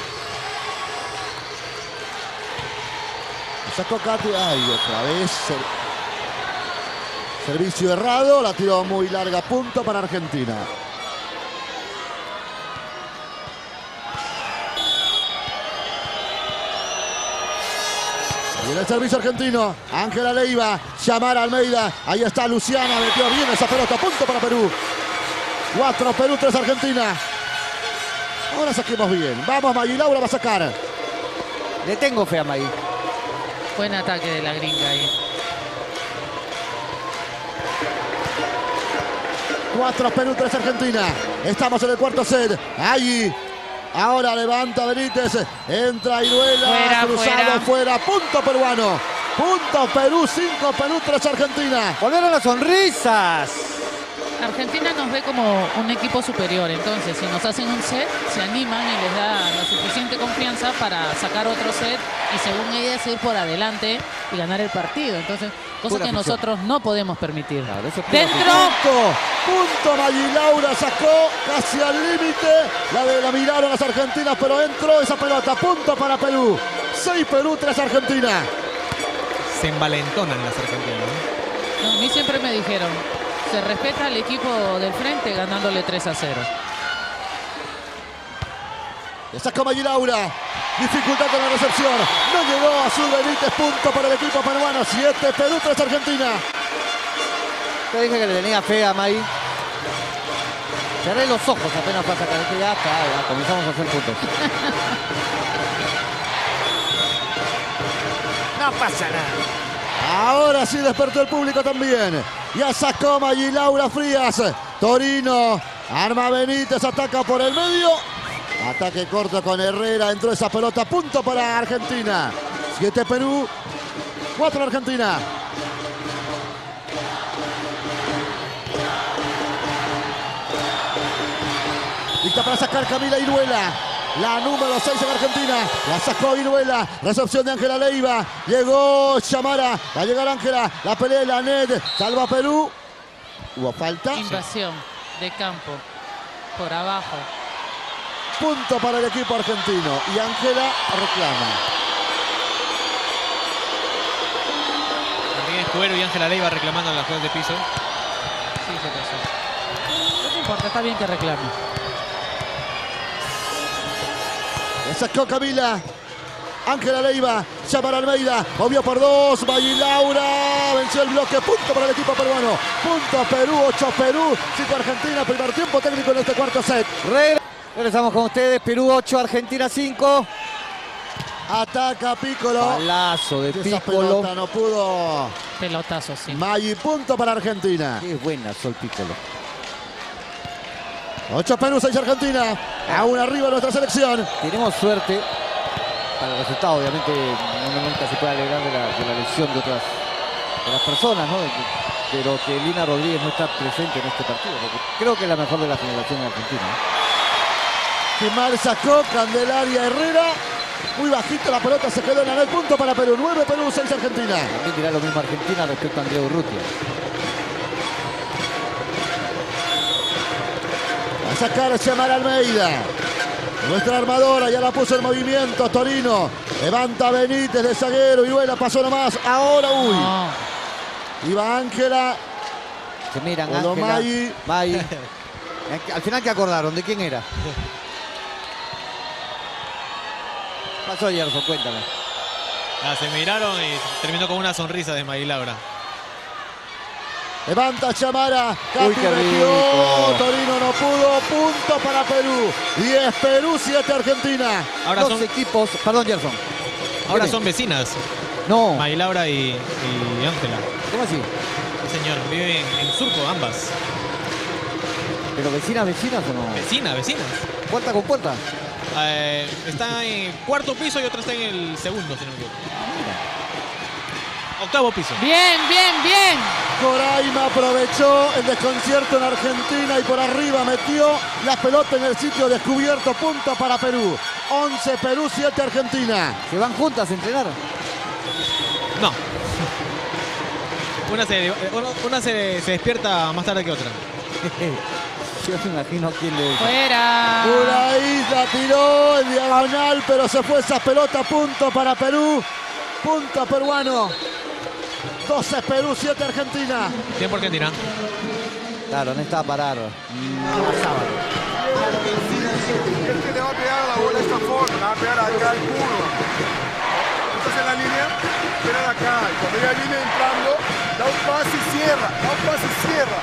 S5: Sacó Katy. Ay, otra vez. Ser- Servicio errado. La tiró muy larga. Punto para Argentina. Y en el servicio argentino, Ángela Leiva, Yamara Almeida, ahí está Luciana, metió bien esa pelota, punto para Perú. 4 Perú, 3 Argentina. Ahora saquemos bien. Vamos, Magui Laura va a sacar.
S3: Le tengo fe a May.
S6: Buen ataque de la gringa ahí.
S5: 4 Perú, 3 Argentina. Estamos en el cuarto set. Allí. Ahora levanta Benítez. Entra Iruela.
S6: Fuera,
S5: cruzado fuera. Punto peruano. Punto Perú, 5 Perú, 3 Argentina.
S3: Volvieron las sonrisas.
S6: Argentina nos ve como un equipo superior, entonces si nos hacen un set, se animan y les da la suficiente confianza para sacar otro set y según ellas ir por adelante y ganar el partido. Entonces, cosa que nosotros no podemos permitir.
S3: Claro, eso es pura
S6: Dentro,
S5: Punto. Punto Magilaura sacó casi al límite. La de la miraron las argentinas, pero entró esa pelota. Punto para Perú. 6 Perú, 3 Argentina.
S4: Se envalentonan las argentinas.
S6: a mí siempre me dijeron, se respeta al equipo del frente ganándole 3 a 0.
S5: Le sacó Magilaura. Dificultad en la recepción. No llegó Azul Benítez. Punto para el equipo peruano. 7 Perú, 3 Argentina.
S3: Te dije que le tenía fe a May. Cerré los ojos apenas pasa acá. Dije, ya está, ya comenzamos a hacer puntos. no pasa nada.
S5: Ahora sí despertó el público también. Ya sacó Magilaura Frías. Torino. Arma Benítez. Ataca por el medio. Ataque corto con Herrera. Entró esa pelota. Punto para Argentina. 7 Perú. 4 Argentina. Lista para sacar Camila Iruela. La número 6 en Argentina. La sacó Iruela. Recepción de Ángela Leiva. Llegó Chamara. Va a llegar Ángela. La pelea de la net. Salva Perú. Hubo falta.
S6: Invasión de campo por abajo.
S5: Punto para el equipo argentino. Y Ángela reclama.
S4: Martínez Cuero y Ángela Leiva reclamando en las juegas de piso.
S6: Sí, se pasó. No importa, está bien que reclame.
S5: Le sacó Camila. Ángela Leiva, Chamara Almeida, obvio por dos, Laura venció el bloque, punto para el equipo peruano, punto Perú, 8 Perú, 5 Argentina, primer tiempo técnico en este cuarto set.
S3: Regre- Regresamos con ustedes. Perú 8, Argentina 5.
S5: Ataca Piccolo.
S3: Palazo de Piccolo.
S5: pelota no pudo.
S6: Pelotazo, sí.
S5: Maggi, punto para Argentina.
S3: Qué buena Sol Piccolo.
S5: 8 Perú, 6 Argentina. Aún arriba nuestra selección.
S3: Tenemos suerte para el resultado. Obviamente uno nunca se puede alegrar de la, de la lesión de otras de las personas, ¿no? Pero que Lina Rodríguez no está presente en este partido. porque creo que es la mejor de la generación en Argentina. ¿eh?
S5: Mal sacó Candelaria Herrera. Muy bajita la pelota, se quedó en el punto para Perú. 9 Perú, 6 Argentina.
S3: También dirá lo mismo Argentina respecto a Andrea Urrutia.
S5: A sacar Chamar Almeida. Nuestra armadora ya la puso en movimiento. Torino. Levanta Benítez de zaguero. Iruela pasó nomás. Ahora, uy.
S6: No,
S5: Iba Ángela.
S3: Se miran Ángela. Al final, ¿qué acordaron? ¿De quién era? Pasó Gerson, cuéntame.
S4: Ah, se miraron y terminó con una sonrisa de Magilaura.
S5: Levanta Chamara.
S3: Uy, qué
S5: metió.
S3: rico.
S5: Torino no pudo. Punto para Perú. 10 Perú, 7 Argentina.
S4: Ahora
S3: Dos
S4: son,
S3: equipos. Perdón, Gerson.
S4: ahora son vecinas,
S3: No.
S4: Magilaura y, y Ángela.
S3: ¿Cómo así?
S4: Sí, señor, viven en Surco ambas.
S3: ¿Pero vecinas, vecinas o no?
S4: Vecinas, vecinas.
S3: ¿Puerta con puerta?
S4: Eh, está en el cuarto piso y otra está en el segundo, si no me equivoco. Octavo piso.
S6: Bien, bien, bien.
S5: Coraima aprovechó el desconcierto en Argentina y por arriba metió la pelota en el sitio descubierto. Punto para Perú. 11 Perú, 7 Argentina.
S3: ¿Se van juntas a entrenar?
S4: No. Una se, una- una se, se despierta más tarde que otra.
S3: Yo me imagino quién le...
S6: Fuera.
S5: Uraíz la tiró en diagonal, pero se fue esa pelota. Punto para Perú. Punto peruano. 12 Perú, 7 Argentina.
S4: Tiempo Argentina.
S3: Claro, necesitaba parar. Mm, a sábado.
S1: Es que le va a pegar a la bola de esta forma, le va a pegar acá al curva. Estás en la línea, espera de acá. Y cuando ella viene entrando, da un pase y cierra, da un pase y cierra.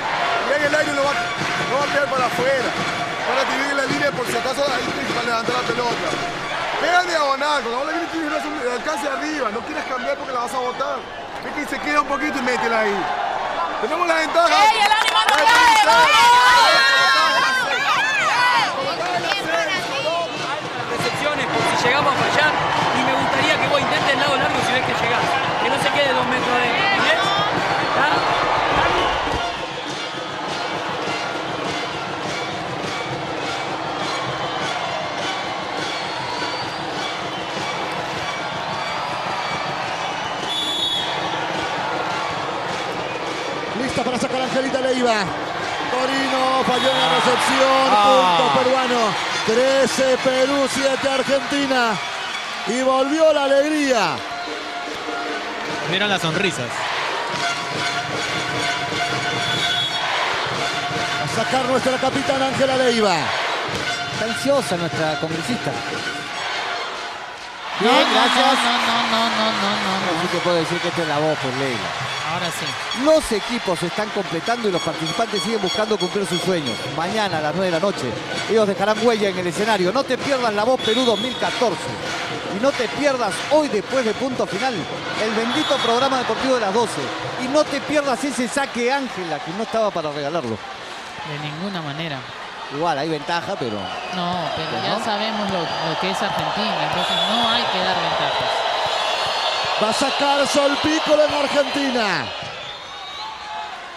S1: El aire lo va, lo va a pegar para afuera. Para que llegue en la línea por si acaso ahí para levantar la pelota. Pega diagonal, con la que tienes un alcance arriba, no quieres cambiar porque la vas a botar. Ve que se queda un poquito y métela ahí. Tenemos la ventaja.
S11: ¡Ey, el ánimo no cae!
S2: recepciones por si llegamos a fallar y me gustaría que vos intentes el lado largo si ves que llegás. Que no se quede dos metros adentro. ¿Entendés?
S5: Para sacar a Angelita Leiva. Torino falló en la recepción.
S3: Ah.
S5: Punto peruano. 13 Perú, 7 Argentina. Y volvió la alegría.
S4: Miran las sonrisas.
S5: A sacar nuestra capitana Ángela Leiva.
S3: Está ansiosa nuestra congresista.
S6: No,
S3: Bien,
S6: no,
S3: gracias.
S6: No, no, no, no, no, no,
S3: Así
S6: no.
S3: que puedo decir que esta es la voz por Leila.
S6: Ahora sí.
S3: Los equipos se están completando y los participantes siguen buscando cumplir sus sueños. Mañana a las 9 de la noche, ellos dejarán huella en el escenario. No te pierdas la voz Perú 2014. Y no te pierdas hoy, después de punto final, el bendito programa deportivo de las 12. Y no te pierdas ese saque Ángela, que no estaba para regalarlo.
S6: De ninguna manera.
S3: Igual, hay ventaja, pero
S6: No, pero ya sabemos lo, lo que es Argentina, entonces no hay que dar ventajas.
S5: Va a sacar Sol Piccolo en Argentina.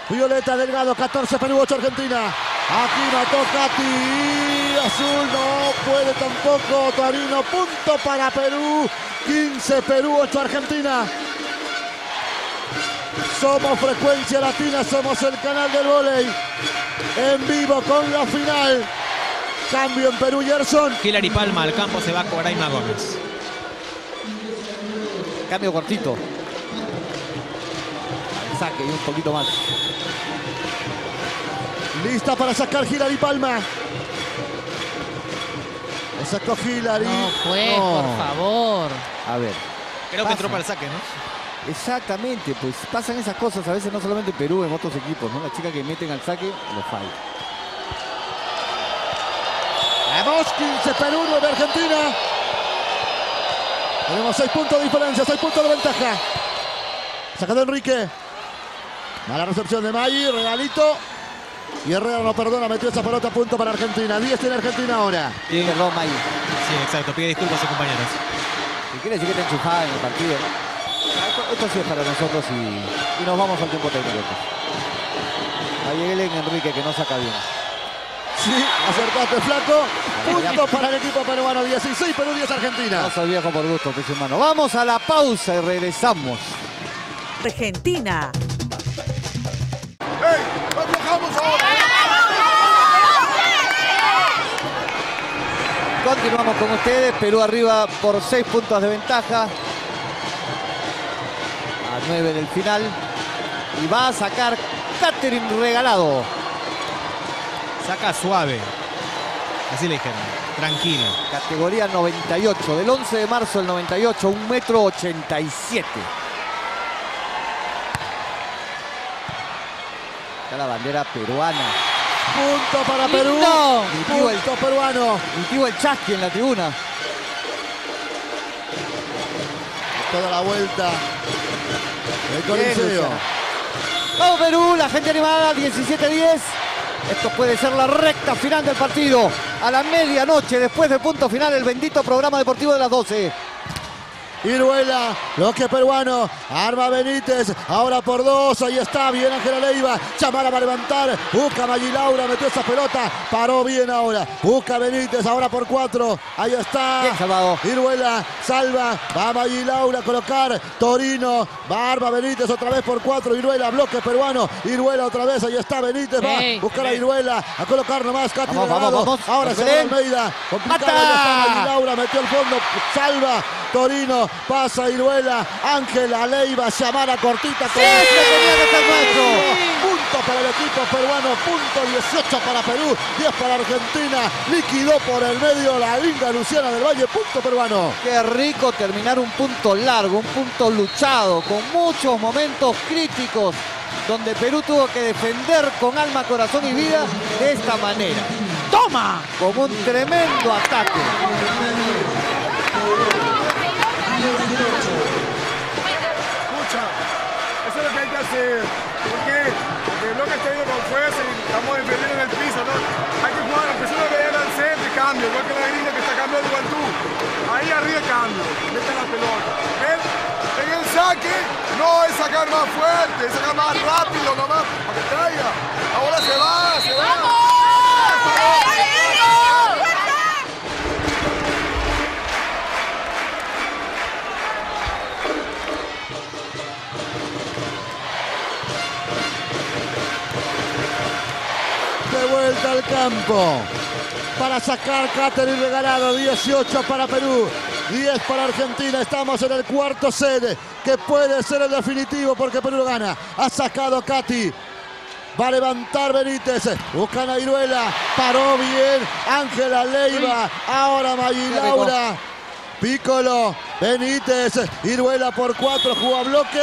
S5: Violeta Delgado, 14 Perú, 8 Argentina. Aquí mató Katy. Azul no puede tampoco. Torino, punto para Perú. 15 Perú, 8 Argentina. Somos Frecuencia Latina, somos el canal del volei. En vivo con la final. Cambio en Perú, Gerson.
S4: Hilary Palma al campo se va Coraima Gómez.
S3: Cambio cortito. Al saque y un poquito más.
S5: Lista para sacar Hilary Palma. Lo sacó Hilary.
S6: No, pues,
S3: No.
S6: por favor.
S3: A ver.
S4: Creo que entró para el saque, ¿no?
S3: Exactamente, pues pasan esas cosas a veces no solamente en Perú, en otros equipos, ¿no? La chica que meten al saque lo falla.
S5: Vamos, 15 Perú, 9 Argentina. Tenemos 6 puntos de diferencia, 6 puntos de ventaja. Sacado Enrique. Mala recepción de Maggi, regalito. Y Herrera no perdona, metió esa pelota a punto para Argentina. 10 tiene Argentina ahora.
S3: Tiene Roma ahí.
S4: Sí, exacto. Pide disculpas a sus compañeros.
S3: Si quiere decir que está enchufada en el partido. Ah, Esto, esto sí es para nosotros y, y nos vamos al tiempo técnico. Ahí Ellen Enrique que no saca bien.
S5: Sí, acertaste, flaco. Punto para el equipo peruano. 16 Perú, 10 Argentina.
S3: Vamos al viejo por gusto, pues hermano. Vamos a la pausa y regresamos.
S7: Argentina.
S1: ¡Ey! ¡No aflojamos ahora!
S3: Continuamos con ustedes. Perú arriba por 6 puntos de ventaja. A 9 del final. Y va a sacar Catherine Regalado.
S4: Saca suave. Así le dijeron. Tranquilo.
S3: Categoría 98. Del 11 de marzo del 98. 1 metro 87. Está la bandera peruana.
S5: Punto para Perú.
S3: Mi tío el,
S5: Punto peruano.
S3: tío el Chasqui en la tribuna.
S5: Toda la vuelta. El Coliseo.
S3: Vamos Perú, la gente animada, 17-10. Esto puede ser la recta final del partido. A la medianoche, después del punto final, el bendito programa deportivo de las 12.
S5: Iruela, lo que peruano, arma Benítez, ahora por dos, ahí está, bien Ángela Leiva, Chamara va a levantar, busca Maggi Laura, metió esa pelota, paró bien ahora, busca Benítez, ahora por cuatro, ahí está. Iruela, salva, va Maggi Laura a colocar, Torino, va arma Benítez otra vez por cuatro, Iruela, bloque peruano, Iruela otra vez, ahí está Benítez, va a buscar a Iruela, a colocar nomás, Katy
S3: Vamos, vamos,
S5: Delgado.
S3: vamos.
S5: ahora se. Almeida, complicado,
S3: ¡Mata!
S5: ahí está Maggi Laura, metió el fondo, salva, Torino, pasa Iruela, Ángela Leiva, Samara cortita. con-
S3: nuestro.
S5: Punto para el equipo peruano, punto 18 para Perú, 10 para Argentina, liquidó por el medio la linda Luciana del Valle, punto peruano.
S3: Qué rico terminar un punto largo, un punto luchado, con muchos momentos críticos, donde Perú tuvo que defender con alma, corazón y vida de esta manera.
S6: ¡Toma!
S3: Con un tremendo ataque.
S1: Escucha, eso es lo que hay que hacer. ¿Por qué? Porque el bloque está yendo con fuerza y estamos defendiendo en el piso, ¿no? Hay que jugar, aunque solo vean al centro y cambio, igual que la gringa que está cambiando igual tú. Ahí arriba cambio, mete la pelota. ¿Ven? En el saque no es sacar más fuerte, es sacar más rápido nomás, para que traiga. Ahora se va, se va.
S5: Vuelta al campo. Para sacar Catherine regalado. 18 para Perú. 10 para Argentina. Estamos en el cuarto set. Que puede ser el definitivo porque Perú lo gana. Ha sacado Katy. Va a levantar Benítez. Buscan a Iruela. Paró bien. Ángela Leiva. Ahora Maggi
S3: Qué rico.
S5: Laura. Piccolo. Benítez. Iruela por 4. Jugó a bloque.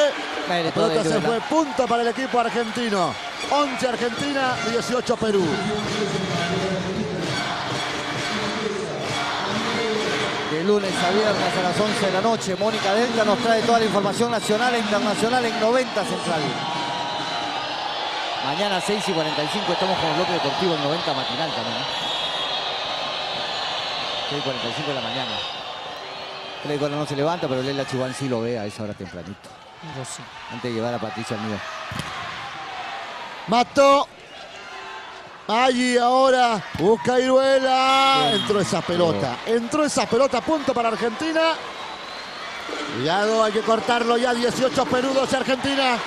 S5: La pelota se fue. Punto para el equipo argentino. 11 Argentina. 18 Perú.
S3: De lunes a viernes a las 11 de la noche, Mónica Delta nos trae toda la información nacional e internacional en 90 Central. Mañana 6 y 45 estamos con el bloque deportivo en 90 matinal también. ¿eh? 6 y 45 de la mañana. Cora no se levanta, pero Lela Chubán sí lo ve a esa hora tempranito.
S6: Yo sí.
S3: Antes de llevar a Patricia al nido.
S5: Mató. Allí ahora busca Iruela. Entró esa pelota. Entró esa pelota. Punto para Argentina. Cuidado, hay que cortarlo ya. 18 Perú, 12 Argentina.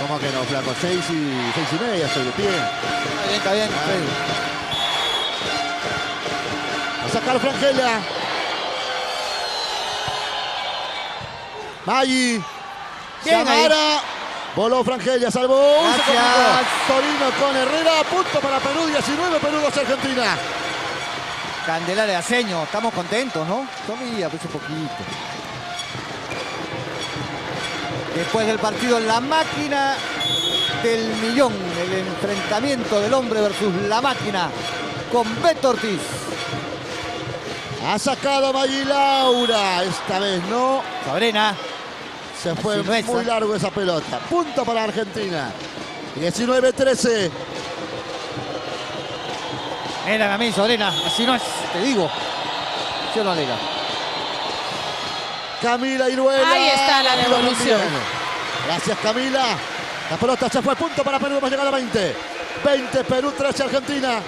S5: ¿Cómo que no, flaco? 6 y, seis y media estoy de pie.
S3: Está bien, está bien.
S5: A sacar Frangela. Maggi.
S3: Bien
S5: Samara. Voló Frangela, salvó. Torino con Herrera. Punto para Perú. 19 Perú, 12 Argentina.
S3: Candelaria Aceño, estamos contentos, ¿no? Todavía, pues un poquito. Después del partido, la máquina del millón, el enfrentamiento del hombre versus la máquina con Beto Ortiz.
S5: Ha sacado Maggi Laura. Esta vez no.
S3: Sabrina,
S5: Se fue muy largo esa pelota. Punto para Argentina. 19-13.
S3: Mira a mí, Sabrina, así no es, te digo. ¿Sí o no, Lela?
S5: Camila Iruela.
S6: Ahí está la devolución.
S5: Gracias, Camila. La pelota se fue. Punto para Perú. Hemos llegado a 20. 20 Perú, 13 Argentina.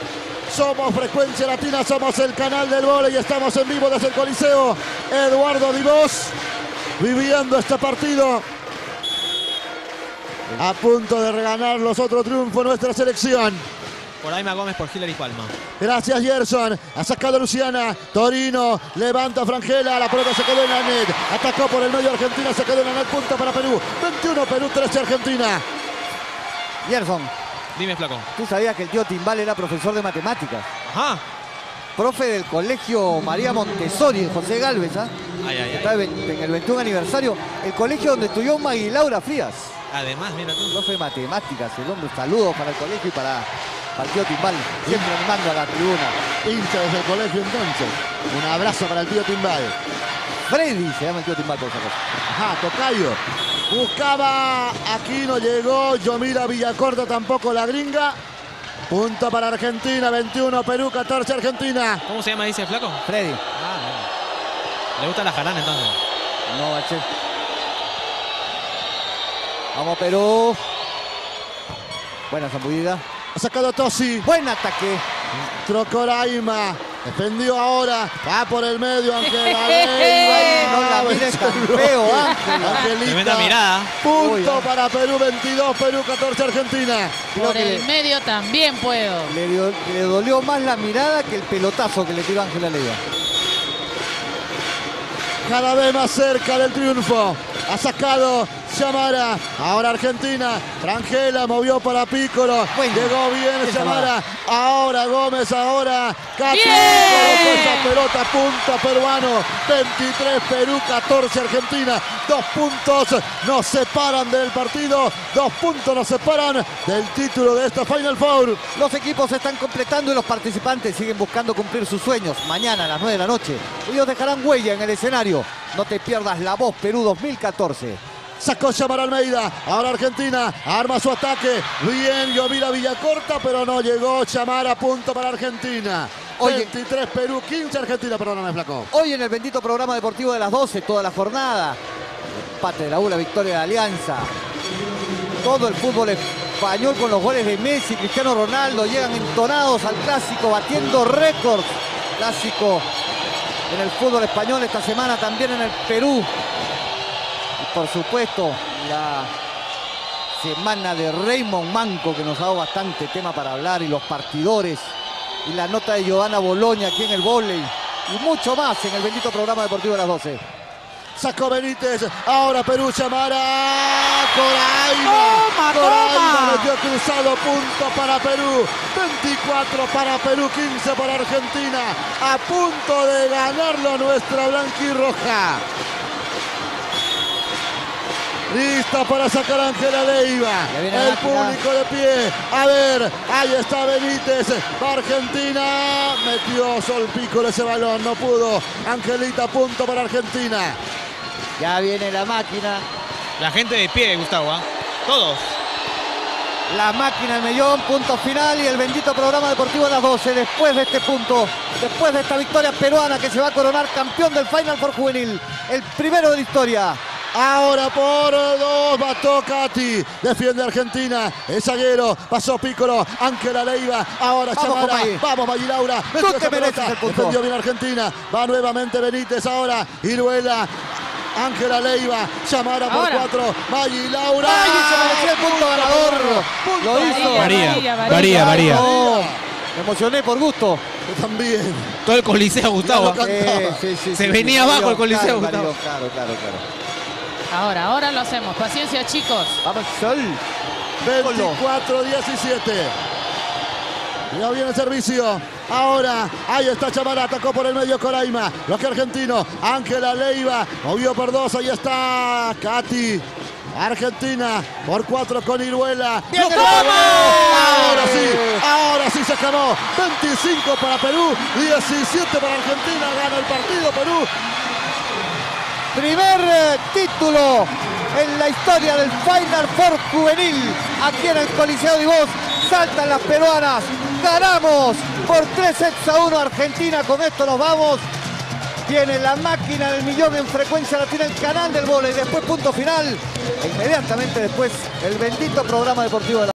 S5: Somos Frecuencia Latina, somos el canal del vóley y estamos en vivo desde el Coliseo. Eduardo Divos viviendo este partido. A punto de regalarnos otro triunfo nuestra selección.
S4: Por Aima Gómez por Hillary Palma.
S5: Gracias Gerson. Ha sacado Luciana. Torino. Levanta Frangela. La pelota se quedó en la net. Atacó por el medio Argentina. Se quedó en la net. Punto para Perú. 21 Perú, 13 Argentina.
S3: Gerson,
S4: Dime, flaco.
S3: ¿tú sabías que el tío Timbal era profesor de matemáticas?
S4: Ajá.
S3: Profe del colegio María Montessori José Galvez, ¿ah?
S4: Ay, ay,
S3: Está
S4: ay.
S3: en el 21 aniversario. El colegio donde estudió Magui Laura Frías.
S4: Además, mira tú.
S3: Profe de matemáticas, el hombre. Saludos para el colegio y para, tío Timbal. Siempre animando a la tribuna.
S5: Hincha desde el colegio entonces. Un abrazo para el tío Timbal.
S3: Freddy se llama el tío Timbal por esa cosa.
S5: Ajá, Tocayo. Buscaba. Aquí no llegó. Yomira Villacorta tampoco la gringa. Punto para Argentina. 21 Perú, 14 Argentina.
S4: ¿Cómo se llama, dice el flaco?
S3: Freddy.
S4: Le gusta la jarana entonces.
S3: No, bache. Vamos, Perú. Buena zambullida.
S5: Ha sacado Tosi.
S3: Buen ataque.
S5: Trocoraima. Defendió ahora. Va por el medio. Ángela
S3: Ay,
S5: Leiva.
S3: no la mires tan feo.
S5: Angelita.
S4: Tremenda mirada.
S5: Punto
S3: Uy,
S5: para Perú. 22 Perú, 14 Argentina.
S3: Creo
S6: Por
S3: que
S6: el
S3: le,
S6: medio también puedo.
S3: le dio- le dolió más la mirada que el pelotazo que le tiró Ángela Leiva.
S5: Cada vez más cerca del triunfo. Ha sacado Chamara. Ahora Argentina. Frangela movió para Piccolo. Llegó bien Chamara. Ahora Gómez. Ahora. Colocó esa pelota. Punta peruano. 23 Perú. 14 Argentina. Dos puntos nos separan del partido. Dos puntos nos separan del título de esta Final Four.
S3: Los equipos se están completando y los participantes siguen buscando cumplir sus sueños. Mañana a las 9 de la noche, ellos dejarán huella en el escenario. No te pierdas la voz Perú 2014.
S5: Sacó Chamara Almeida. Ahora Argentina arma su ataque. Bien, Yomira Villacorta, pero no llegó. Chamara, punto para Argentina.
S3: Oye.
S5: 23 Perú, 15 Argentina, perdóname, Flaco.
S3: Hoy en el bendito programa deportivo de las 12, toda la jornada. Empate de la U, la victoria de la Alianza. Todo el fútbol español con los goles de Messi, Cristiano Ronaldo. Llegan entonados al clásico, batiendo récords. Clásico en el fútbol español esta semana, también en el Perú. Por supuesto, la semana de Raymond Manco, que nos ha dado bastante tema para hablar, y los partidores, y la nota de Giovanna Boloña aquí en el vóley, y mucho más en el bendito programa deportivo de las 12.
S5: Sacó Benítez. Ahora Perú Chamara. Coraima.
S11: Toma,
S5: Coraima metió cruzado. Punto para Perú. 24 para Perú. 15 para Argentina. A punto de ganarlo nuestra blanquirroja. Lista para sacar a Ángela Leiva. El público de pie. A ver, ahí está Benítez. Argentina. Metió Sol Pico ese balón. No pudo. Angelita, punto para Argentina.
S3: Ya viene la máquina.
S4: La gente de pie, Gustavo, ¿ah? Todos.
S3: La máquina del millón, punto final y el bendito programa deportivo de las 12. Después de este punto, después de esta victoria peruana que se va a coronar campeón del Final Four Juvenil, el primero de la historia.
S5: Ahora por dos, mató Cati. Defiende Argentina. Es zaguero. Pasó Piccolo. Ángela Leiva. Ahora Chamara. Vamos, Maggi Laura.
S3: Tú
S5: Metió
S3: te mereces el punto.
S5: Defendió bien Argentina. Va nuevamente Benítez ahora. Iruela. Ángela Leiva. Chamara por
S6: Ahora.
S5: cuatro. Maggi Laura.
S3: ¡Ay, se mereció el punto ganador!
S5: Punto
S3: Lo hizo.
S4: Varía,
S6: varía.
S3: No, me emocioné por gusto.
S5: Yo también.
S4: Todo el coliseo, Gustavo.
S3: Sí,
S4: Se
S3: sí,
S4: venía
S3: sí,
S4: abajo el Coliseo,
S3: claro,
S4: Gustavo.
S3: Mario, Claro, claro, claro.
S6: Ahora, ahora lo hacemos. Paciencia, chicos.
S3: Vamos, Sol.
S5: 24-17. Ya viene el servicio. Ahora, ahí está Chamara, atacó por el medio Coraima. Lo que argentino, Ángela Leiva, movió por dos, ahí está Katy. Argentina por cuatro con Iruela.
S3: ¡Bien.
S5: Ahora sí, ahora sí se acabó. 25 para Perú, 17 para Argentina. Gana el partido Perú.
S3: Primer eh, título en la historia del Final Four juvenil. Aquí en el Coliseo de Voz saltan las peruanas. Ganamos por 3 sets a 1 Argentina. Con esto nos vamos. Tiene la máquina del millón en frecuencia latina el canal del vóley. Después punto final. E inmediatamente después el bendito programa deportivo de la